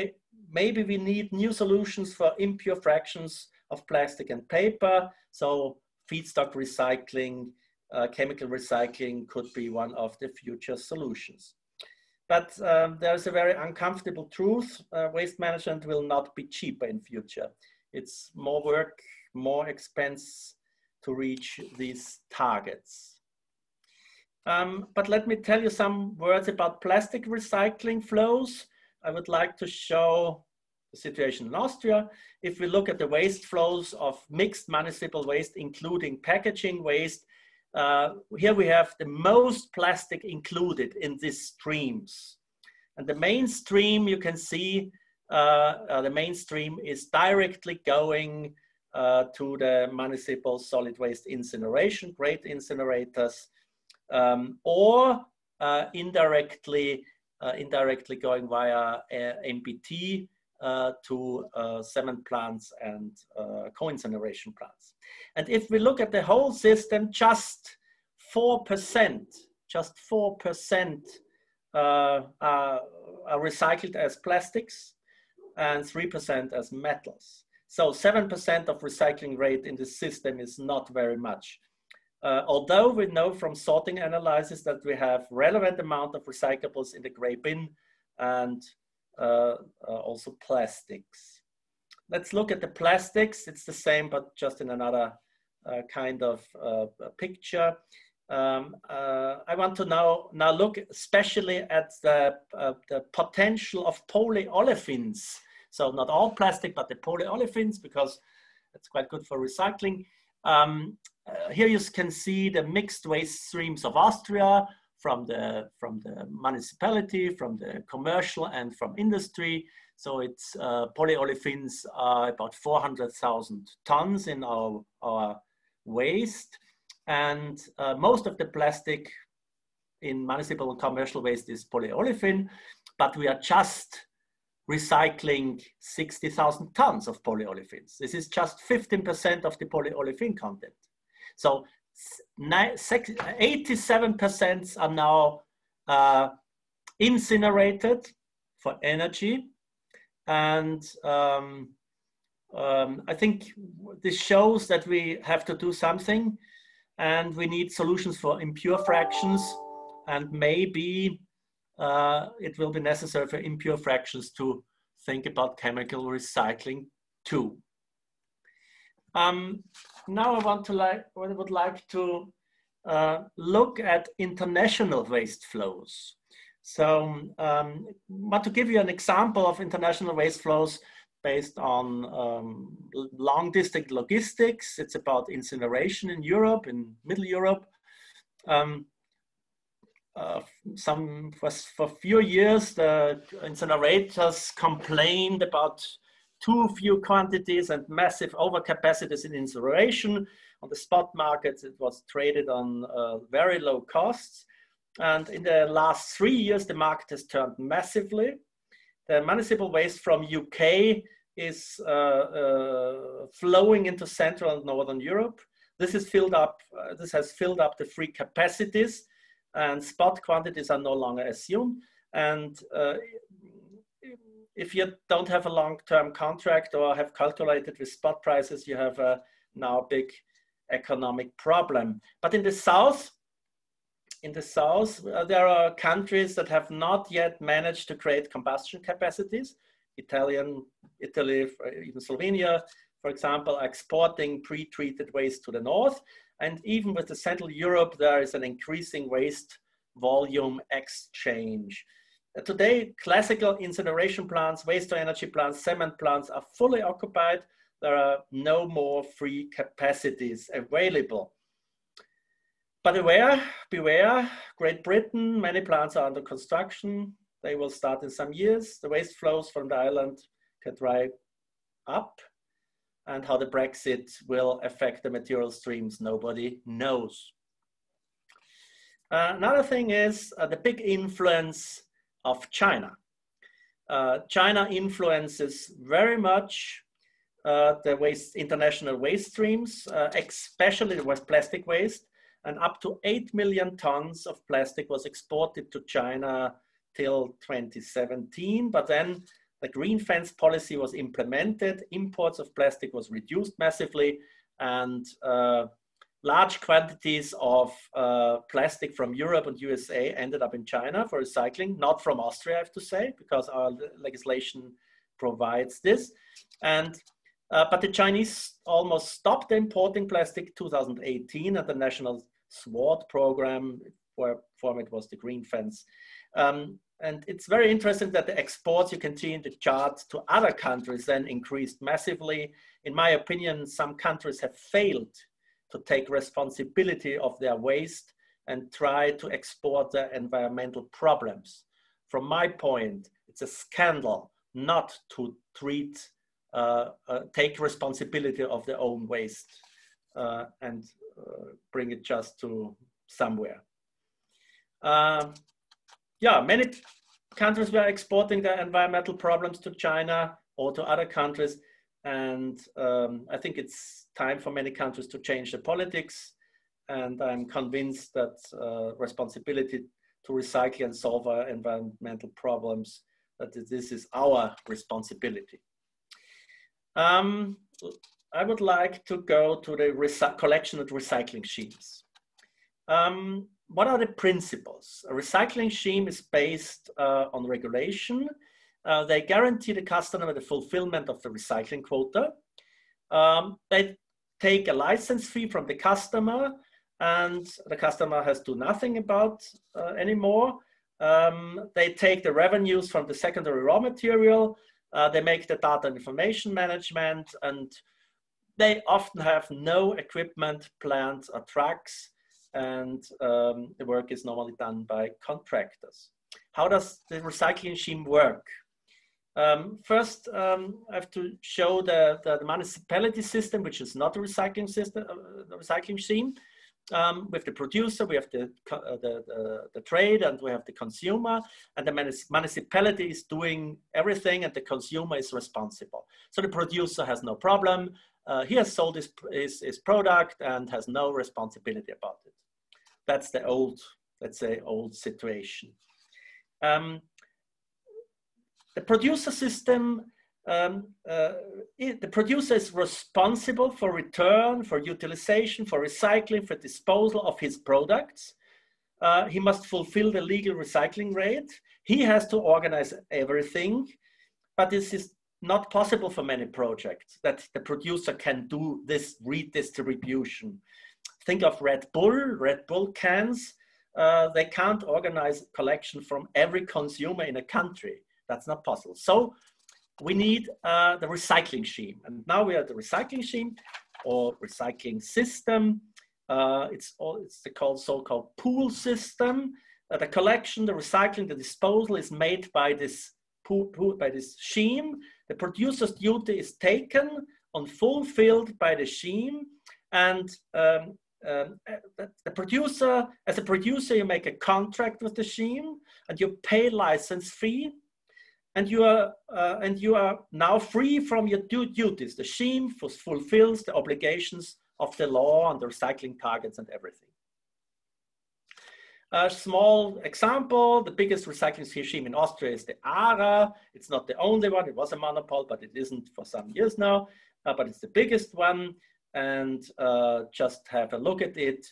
maybe we need new solutions for impure fractions of plastic and paper. So feedstock recycling, uh, chemical recycling could be one of the future solutions. But um, there's a very uncomfortable truth. Uh, waste management will not be cheaper in future. It's more work, more expense to reach these targets. Um, but let me tell you some words about plastic recycling flows. I would like to show the situation in Austria. If we look at the waste flows of mixed municipal waste, including packaging waste, uh, here we have the most plastic included in these streams. And the main stream, you can see, uh, uh, the mainstream is directly going uh, to the municipal solid waste incineration, great incinerators, um, or uh, indirectly, indirectly going via MBT to cement plants and co-incineration plants. And if we look at the whole system, just 4%, just 4% uh, are, are, recycled as plastics and 3% as metals. So 7% of recycling rate in the system is not very much. Uh, although we know from sorting analysis that we have relevant amount of recyclables in the gray bin and uh, uh, also plastics. Let's look at the plastics. It's the same, but just in another uh, kind of uh, picture. Um, uh, I want to now, now look especially at the, uh, the potential of polyolefins. So not all plastic, but the polyolefins, because it's quite good for recycling. Um, uh, here you can see the mixed waste streams of Austria from the, from the municipality, from the commercial and from industry. So it's uh, polyolefins are about 400,000 tons in our, our waste. And uh, most of the plastic in municipal and commercial waste is polyolefin, but we are just recycling 60,000 tons of polyolefins. This is just 15% of the polyolefin content. So 87% are now uh, incinerated for energy and um, um, I think this shows that we have to do something and we need solutions for impure fractions and maybe uh, it will be necessary for impure fractions to think about chemical recycling too. Um, now I want to like, I would like to uh, look at international waste flows. So, um, want to give you an example of international waste flows based on um, long distance logistics. It's about incineration in Europe, in Middle Europe. Um, uh, some for, for a few years, the incinerators complained about too few quantities and massive overcapacities in incineration. On the spot markets, it was traded on uh, very low costs. And in the last three years, the market has turned massively. The municipal waste from UK is uh, uh, flowing into Central and Northern Europe. This is filled up. Uh, this has filled up the free capacities, and spot quantities are no longer assumed. And uh, if you don't have a long-term contract or have calculated with spot prices, you have a now big economic problem. But in the south, in the south, uh, there are countries that have not yet managed to create combustion capacities. Italian, Italy, even Slovenia, for example, exporting pre-treated waste to the north. And even with the Central Europe, there is an increasing waste volume exchange. Today, classical incineration plants, waste to energy plants, cement plants are fully occupied. There are no more free capacities available. But beware, beware, Great Britain, many plants are under construction. They will start in some years. The waste flows from the island can dry up. And how the Brexit will affect the material streams, nobody knows. Uh, another thing is uh, the big influence of China. Uh, China influences very much uh, the waste, international waste streams, uh, especially the West plastic waste, and up to 8 million tons of plastic was exported to China till 2017. But then the green fence policy was implemented, imports of plastic was reduced massively, and uh, large quantities of uh, plastic from Europe and USA ended up in China for recycling, not from Austria, I have to say, because our legislation provides this. And uh, but the Chinese almost stopped importing plastic 2018 at the national SWORD program, where form it was the green fence. Um, and it's very interesting that the exports you can see in the chart to other countries then increased massively. In my opinion, some countries have failed to take responsibility of their waste and try to export their environmental problems. From my point, it's a scandal not to treat, uh, uh, take responsibility of their own waste uh, and uh, bring it just to somewhere. Um, yeah, many countries were exporting their environmental problems to China or to other countries. And um, I think it's time for many countries to change the politics. And I'm convinced that uh, responsibility to recycle and solve our environmental problems, that this is our responsibility. Um, I would like to go to the collection of recycling schemes. Um, what are the principles? A recycling scheme is based uh, on regulation. Uh, they guarantee the customer the fulfillment of the recycling quota. Um, they take a license fee from the customer and the customer has to do nothing about uh, anymore. Um, they take the revenues from the secondary raw material. Uh, they make the data information management and they often have no equipment, plants or trucks and um, the work is normally done by contractors. How does the recycling scheme work? Um, first, um, I have to show the, the, the, municipality system, which is not a recycling system, uh, the recycling scheme. Um, with the producer, we have the, uh, the, the, the, trade and we have the consumer and the municipality is doing everything and the consumer is responsible. So the producer has no problem. Uh, he has sold his, his, his product and has no responsibility about it. That's the old, let's say, old situation. Um, the producer system, um, uh, it, the producer is responsible for return, for utilization, for recycling, for disposal of his products. uh, he must fulfill the legal recycling rate. He has to organize everything, but this is not possible for many projects that the producer can do this redistribution. Think of Red Bull, Red Bull cans. Uh, they can't organize collection from every consumer in a country. That's not possible. So we need uh, the recycling scheme. And now we have the recycling scheme or recycling system. Uh, it's all, it's the called so-called pool system. Uh, the collection, the recycling, the disposal is made by this pool, pool, by this scheme. The producer's duty is taken and fulfilled by the scheme, and um, um, the producer, as a producer, you make a contract with the scheme, and you pay license fee, and you are uh, and you are now free from your duties. The scheme fulfills the obligations of the law and the recycling targets and everything. A small example, the biggest recycling scheme in Austria is the ARA. It's not the only one, it was a monopoly, but it isn't for some years now, uh, but it's the biggest one. And uh, just have a look at it.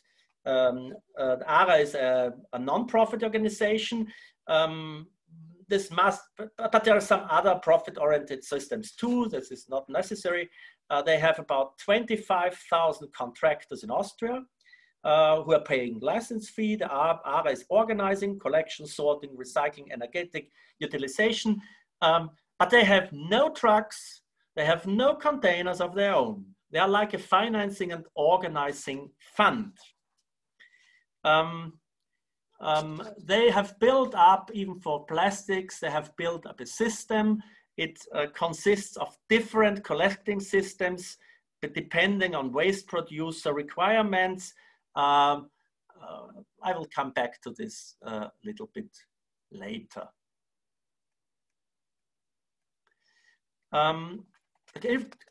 Um, uh, ARA is a, a non-profit organization. Um, this must, but, but, there are some other profit-oriented systems too. This is not necessary. Uh, they have about 25,000 contractors in Austria uh, who are paying license fee. The ARA is organizing collection, sorting, recycling, energetic utilization. Um, but they have no trucks. They have no containers of their own. They are like a financing and organizing fund. Um, um, they have built up, even for plastics, they have built up a system it uh, consists of different collecting systems, depending on waste producer requirements. Um, uh, I will come back to this a uh, little bit later. Um,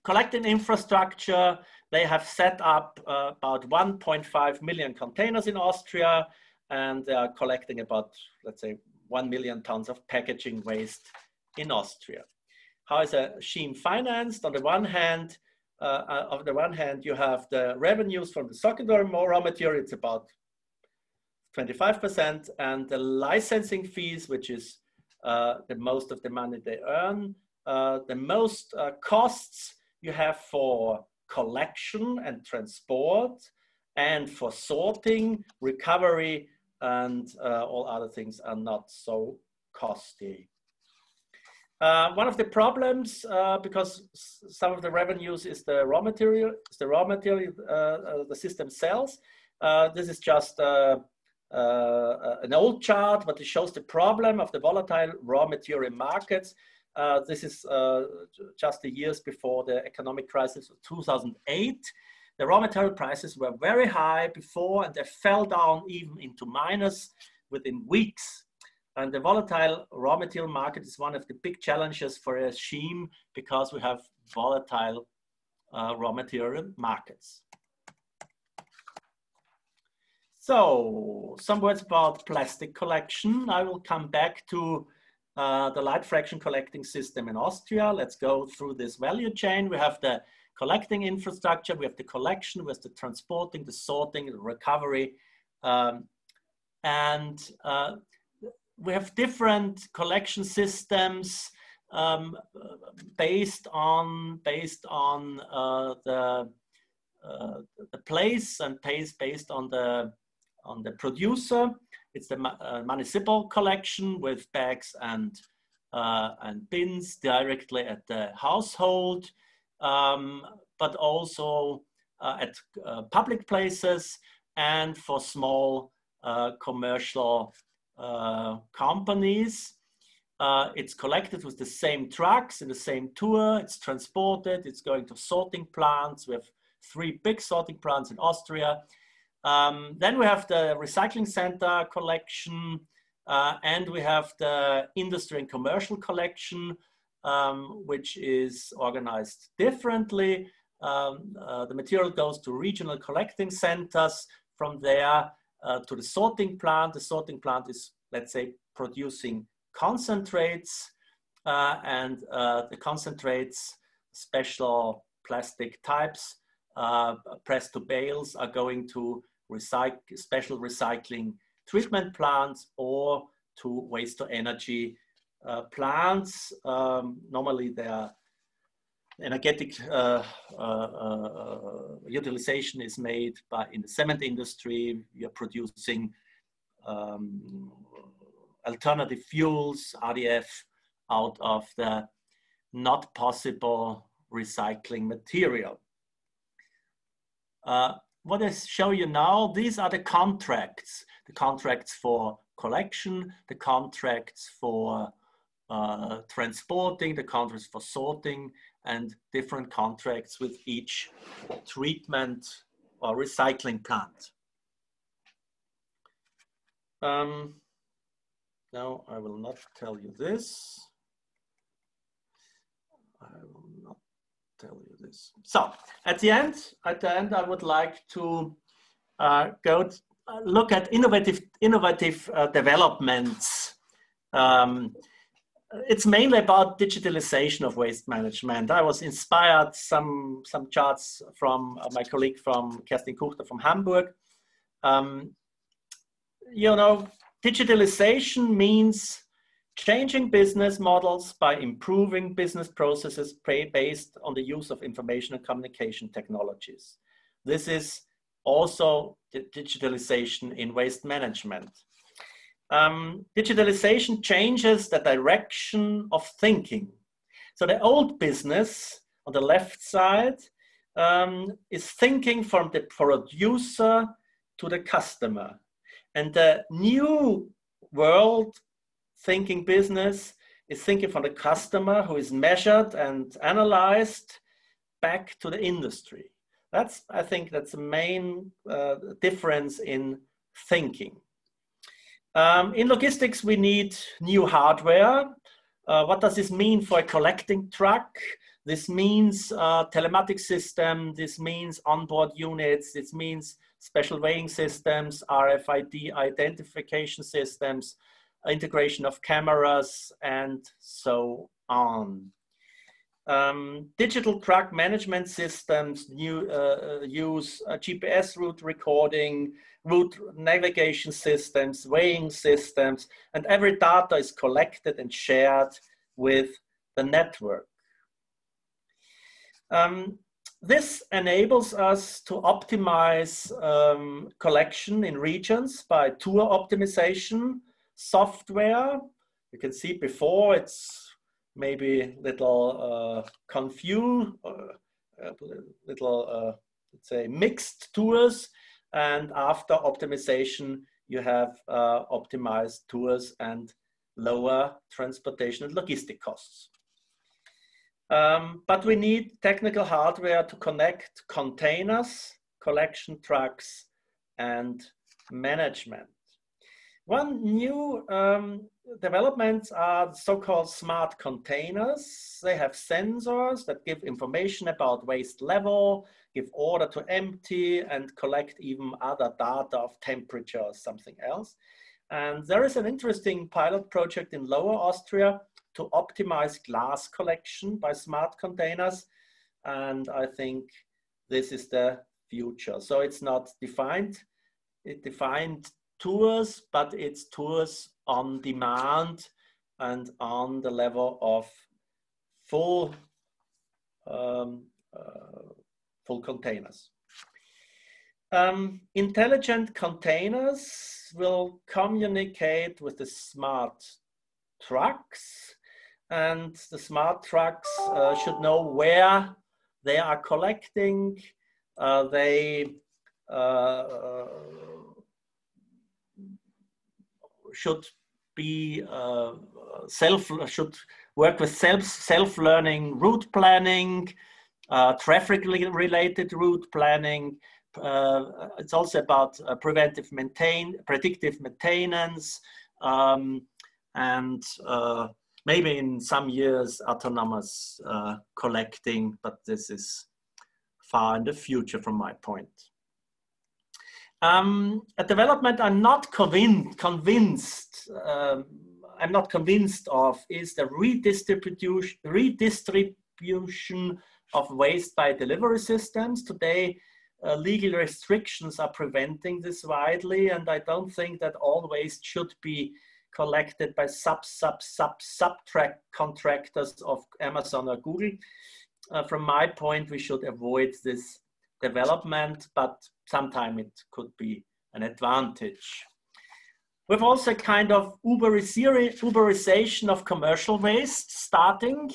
collecting infrastructure, they have set up uh, about 1.5 million containers in Austria, and they are collecting about, let's say, 1 million tons of packaging waste in Austria how is a scheme financed? On the one hand, uh, uh, on the one hand, you have the revenues from the secondary raw material, it's about 25%, and the licensing fees, which is uh, the most of the money they earn. Uh, the most uh, costs you have for collection and transport, and for sorting, recovery, and uh, all other things are not so costly. Uh, one of the problems, uh, because some of the revenues is the raw material, is the raw material uh, uh the system sells. Uh, this is just an old chart, but it shows the problem of the volatile raw material markets. this is just the years before the economic crisis of 2008. The raw material prices were very high before, and they fell down even into minus within weeks. And the volatile raw material market is one of the big challenges for a scheme because we have volatile uh, raw material markets. So some words about plastic collection. I will come back to uh, the light fraction collecting system in Austria. Let's go through this value chain. We have the collecting infrastructure, we have the collection, we have the transporting, the sorting, the recovery. Um, and uh, we have different collection systems um, based on based on uh, the uh, the place and based based on the on the producer. It's the uh, municipal collection with bags and uh, and bins directly at the household, um, but also uh, at uh, public places and for small commercial uh, companies. Uh, it's collected with the same trucks in the same tour. It's transported. It's going to sorting plants. We have three big sorting plants in Austria. Um, then we have the recycling center collection, uh, and we have the industry and commercial collection, um, which is organized differently. Um, uh, the material goes to regional collecting centers. From there, uh, to the sorting plant. The sorting plant is, let's say, producing concentrates uh, and uh, the concentrates, special plastic types, uh, pressed to bales are going to recycle, special recycling treatment plants or to waste to energy uh, plants. Um, normally their energetic uh, uh, uh, utilization is made by in the cement industry. You're producing um, alternative fuels, RDF, out of the not possible recycling material. Uh, what I show you now, these are the contracts, the contracts for collection, the contracts for uh, transporting, the contracts for sorting, and different contracts with each treatment or recycling plant. Um, now I will not tell you this. I will not tell you this. So at the end, at the end, I would like to uh, go uh, look at innovative innovative uh, developments. Um, it's mainly about digitalization of waste management. I was inspired some some charts from uh, my colleague from Kerstin Kuchta from Hamburg. Um, you know, digitalization means changing business models by improving business processes based on the use of information and communication technologies. This is also digitalization in waste management. Um, digitalization changes the direction of thinking. So the old business on the left side um, is thinking from the producer to the customer. And the new world thinking business is thinking from the customer who is measured and analyzed back to the industry. That's, I think, that's the main uh, difference in thinking. Um, in logistics, we need new hardware. Uh, what does this mean for a collecting truck? This means uh, telematic system. This means onboard units. This means special weighing systems, RFID identification systems, integration of cameras, and so on. Um, digital truck management systems new, uh, uh use uh, GPS route recording, route navigation systems, weighing systems, and every data is collected and shared with the network. Um, this enables us to optimize um, collection in regions by tour optimization software. You can see before it's maybe little uh, confused, uh, little, uh, let's say, mixed tours. And after optimization, you have uh, optimized tours and lower transportation and logistic costs. Um, but we need technical hardware to connect containers, collection trucks, and management. One new um, developments are so-called smart containers. They have sensors that give information about waste level, give order to empty, and collect even other data of temperature or something else. And there is an interesting pilot project in Lower Austria to optimize glass collection by smart containers. And I think this is the future. So it's not defined, it defined tours, but it's tours on demand and on the level of full um, uh, full containers. Um, intelligent containers will communicate with the smart trucks and the smart trucks uh, should know where they are collecting. Uh, they uh, should be uh, self should work with self self learning route planning, uh, traffic related route planning. Uh, it's also about preventive maintain predictive maintenance um, and maybe in some years autonomous uh, collecting, but this is far in the future from my point. Um, a development I'm not convinced, convinced um, I'm not convinced of is the redistribution, redistribution of waste by delivery systems. Today, uh, legal restrictions are preventing this widely, and I don't think that all waste should be collected by sub sub sub subtract contractors of Amazon or Google. Uh, from my point, we should avoid this development, but sometime it could be an advantage. We've also kind of Uberization of commercial waste starting.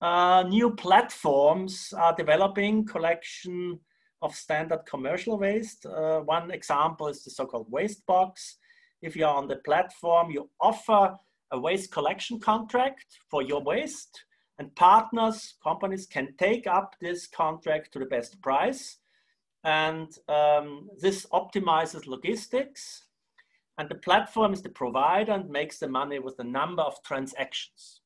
Uh, new platforms are developing collection of standard commercial waste. Uh, one example is the so-called waste box. If you're on the platform, you offer a waste collection contract for your waste and partners, companies can take up this contract to the best price. And um, this optimizes logistics and the platform is the provider and makes the money with the number of transactions.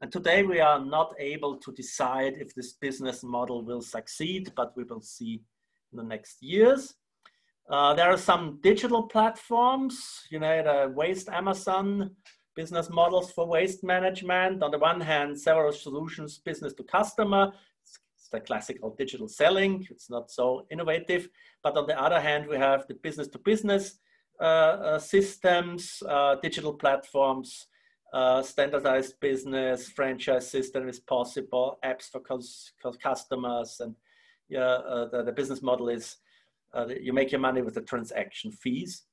And today we are not able to decide if this business model will succeed, but we will see in the next years. Uh, there are some digital platforms, you know, the Waste Amazon business models for waste management. On the one hand, several solutions business to customer. The classical digital selling. It's not so innovative. But on the other hand, we have the business to business uh, uh, systems, uh, digital platforms, standardized business, franchise system is possible, apps for customers, and yeah, the, the, business model is you make your money with the transaction fees.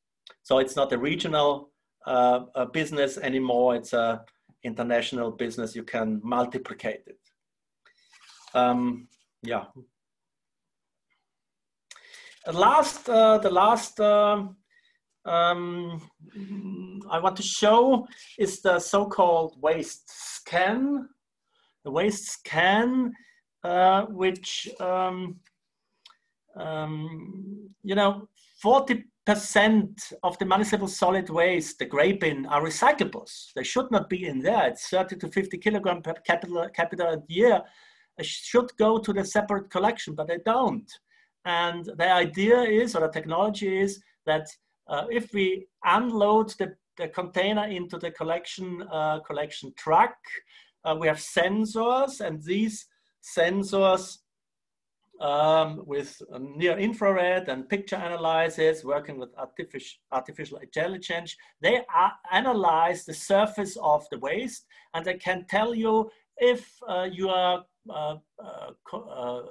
So it's not a regional uh, business anymore. It's a international business. You can multiplicate it. Um, yeah. Last, uh, the last uh, um, I want to show is the so-called waste scan. The waste scan, uh, which, um, um, you know, 40% of the municipal solid waste, the gray bin, are recyclables. They should not be in there. It's 30 to 50 kilogram per capita, capita a year. Should go to the separate collection, but they don't. And the idea is, or the technology is, that uh, if we unload the, the, container into the collection, uh, collection truck, uh, we have sensors and these sensors um, with near infrared and picture analysis, working with artificial, artificial intelligence. They analyze the surface of the waste and they can tell you if uh, you are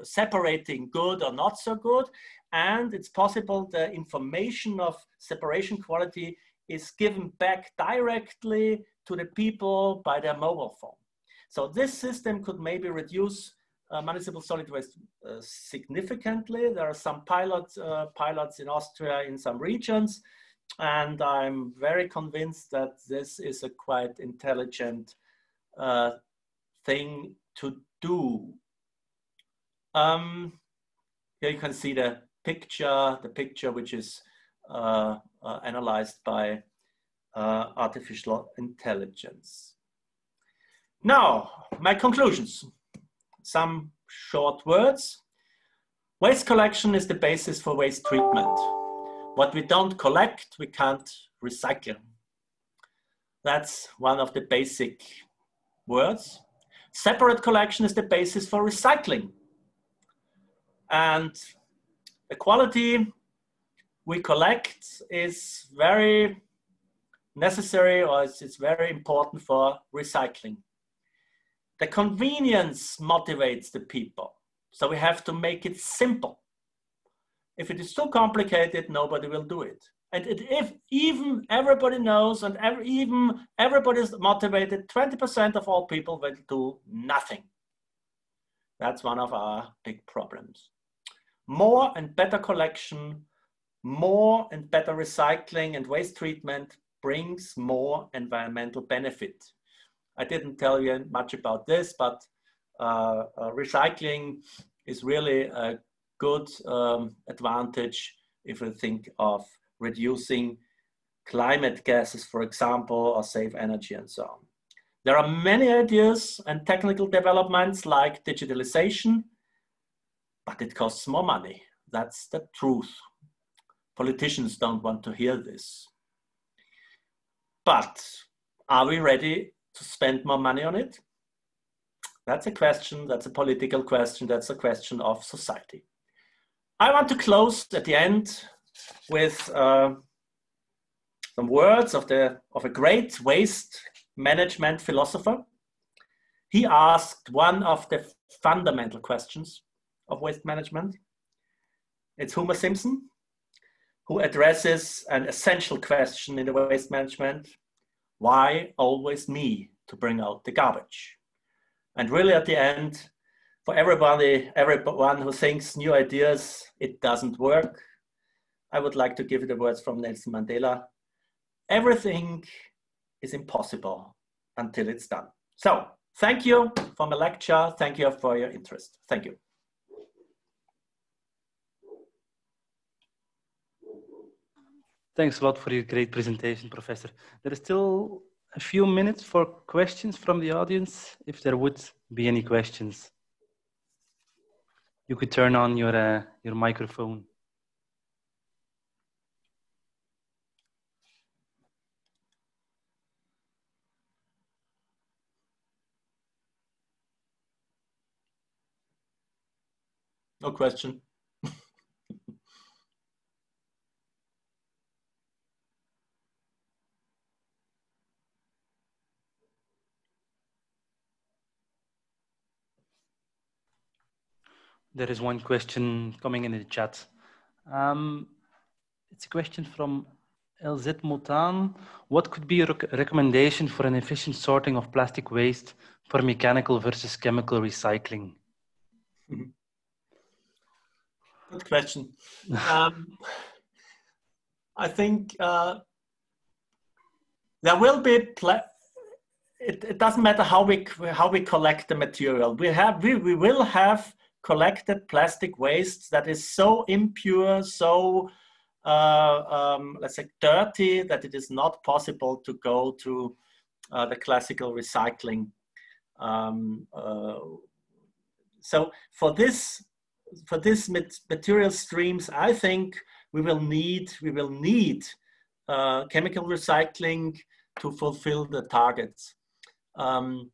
separating good or not so good. And it's possible the information of separation quality is given back directly to the people by their mobile phone. So this system could maybe reduce uh, municipal solid waste uh, significantly. There are some pilots, uh, pilots in Austria in some regions, and I'm very convinced that this is a quite intelligent thing to do. Um, here you can see the picture, the picture which is uh, uh, analyzed by uh, artificial intelligence. Now, my conclusions. Some short words. Waste collection is the basis for waste treatment. What we don't collect, we can't recycle. That's one of the basic words. Separate collection is the basis for recycling. And the quality we collect is very necessary or it's, it's very important for recycling. The convenience motivates the people. So we have to make it simple. If it is too complicated, nobody will do it. And if even everybody knows and every, even everybody is motivated, 20% of all people will do nothing. That's one of our big problems. More and better collection, more and better recycling and waste treatment brings more environmental benefit. I didn't tell you much about this, but uh, uh, recycling is really a good um, advantage if we think of reducing climate gases, for example, or save energy and so on. There are many ideas and technical developments like digitalization, but it costs more money. That's the truth. Politicians don't want to hear this. But are we ready to spend more money on it? That's a question, that's a political question, that's a question of society. I want to close at the end with uh, some words of, the, of a great waste management philosopher. He asked one of the fundamental questions of waste management. It's Homer Simpson, who addresses an essential question in the waste management why always me to bring out the garbage? And really, at the end, for everybody, everyone who thinks new ideas, it doesn't work. I would like to give the words from Nelson Mandela. Everything is impossible until it's done. So, thank you for my lecture. Thank you for your interest. Thank you. Thanks a lot for your great presentation, Professor. There is still a few minutes for questions from the audience, if there would be any questions. You could turn on your, uh, your microphone. No question. There is one question coming in the chat. Um, it's a question from LZ Motan. What could be a rec recommendation for an efficient sorting of plastic waste for mechanical versus chemical recycling? Good question. um, I think uh, there will be. It, it doesn't matter how we how we collect the material. We have we, we will have collected plastic waste that is so impure, so uh, um, let's say dirty that it is not possible to go to uh, the classical recycling. Um, uh, so for this, for this material streams, I think we will need we will need uh, chemical recycling to fulfill the targets. Um,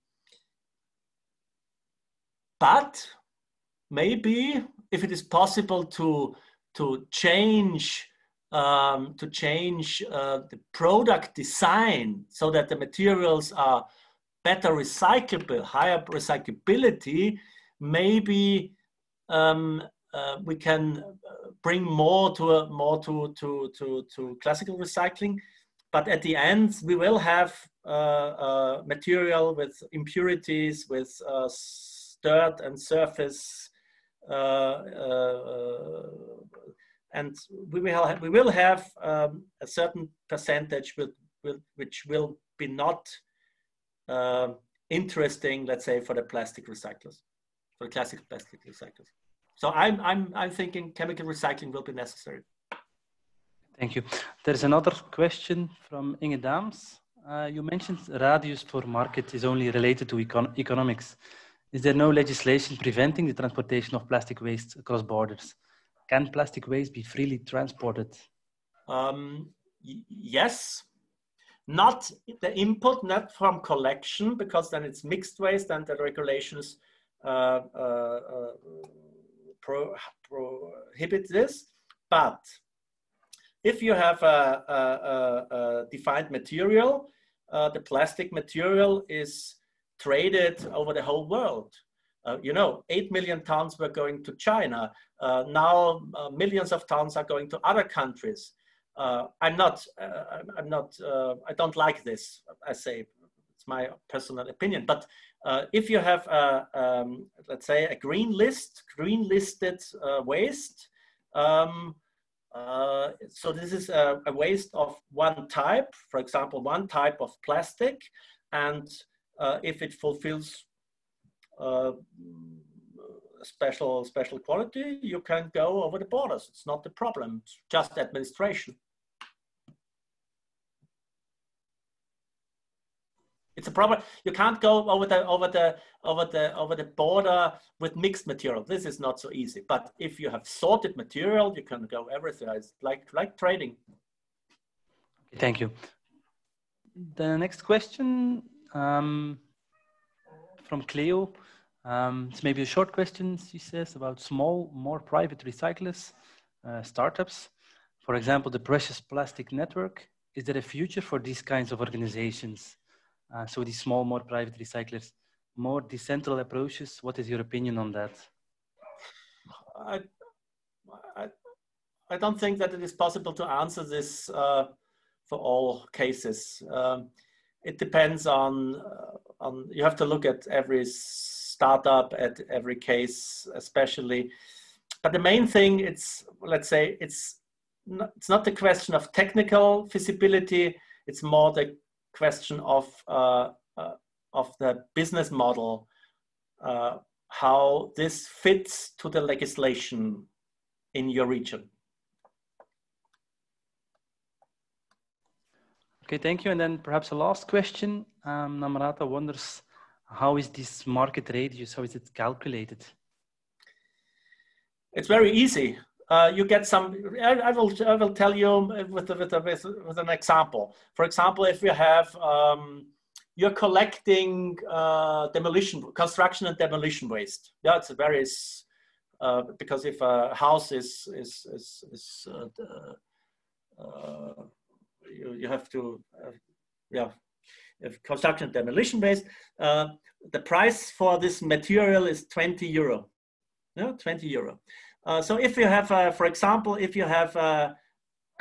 but maybe if it is possible to to change um, to change uh, the product design so that the materials are better recyclable, higher recyclability, maybe um, uh, we can uh, bring more to a, more to, to, to, to classical recycling. But at the end, we will have uh, uh material with impurities, with dirt and surface uh, uh, and we will have, we will have um, a certain percentage with, with, which will be not uh, interesting, let's say, for the plastic recyclers, for classic plastic recyclers. So I'm, I'm, I'm thinking chemical recycling will be necessary. Thank you. There's another question from Inge Daams. Uh, you mentioned radius for market is only related to econ economics. Is there no legislation preventing the transportation of plastic waste across borders? Can plastic waste be freely transported? Um, yes, not the input, not from collection, because then it's mixed waste and the regulations pro prohibit this. But if you have a, a, a defined material, uh, the plastic material is traded over the whole world. Uh, you know, 8 million tons were going to China. Uh, now uh, millions of tons are going to other countries. Uh, I'm not, uh, I'm not, uh, I don't like this, I say, it's my personal opinion. But if you have, a, um, let's say, a green list, green listed waste, um, so this is a, a waste of one type, for example, one type of plastic, and uh, if it fulfills uh, special special quality, you can go over the borders. It's not the problem. It's just administration. It's a problem. You can't go over the over the over the over the border with mixed material. This is not so easy. But if you have sorted material, you can go everywhere. It's like like trading. Thank you. The next question um, from Cleo. Um, it's maybe a short question, she says, about small, more private recyclers, uh, startups. For example, the Precious Plastic Network. Is there a future for these kinds of organizations? Uh, so these small, more private recyclers, more decentral approaches. What is your opinion on that? I, I, I don't think that it is possible to answer this uh, for all cases. Um, it depends on, uh, on, you have to look at every startup, at every case, especially. But the main thing, it's, let's say, it's not, it's not the question of technical feasibility, it's more the question of, uh, uh, of the business model, uh, how this fits to the legislation in your region. Okay, thank you. And then perhaps a last question. Um, Namrata wonders, how is this market radius, how is it calculated? It's very easy. Uh, you get some, I, I, will, I will tell you with, with, with, with an example. For example, if you have, um, you're collecting uh, demolition, construction and demolition waste. Yeah, it's a very, uh, because if a house is, is, is, is uh, uh, you, you have to, uh, yeah, if construction demolition waste. The price for this material is 20 euro. Yeah, 20 euro. Uh, so if you have, uh, for example, if you have uh,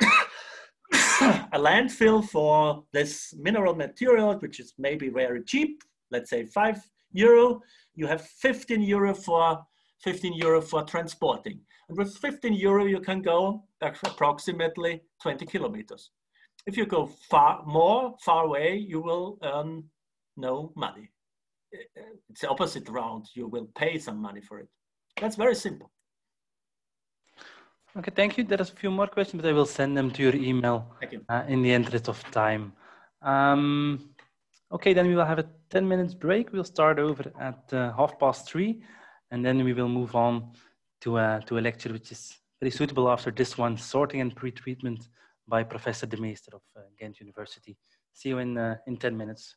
[coughs] a landfill for this mineral material, which is maybe very cheap, let's say five euro, you have 15 euro for 15 euro for transporting. And with 15 euro, you can go approximately 20 kilometers. If you go far more far away, you will earn no money. It's the opposite round. You will pay some money for it. That's very simple. Okay, thank you. There is a few more questions, but I will send them to your email uh, in the interest of time. Um, okay, then we will have a 10 minutes break. We'll start over at uh, half past three, and then we will move on to, uh, to a lecture which is very suitable after this one, sorting and pre-treatment by Professor De Meester of uh, Ghent University. See you in, uh, in 10 minutes.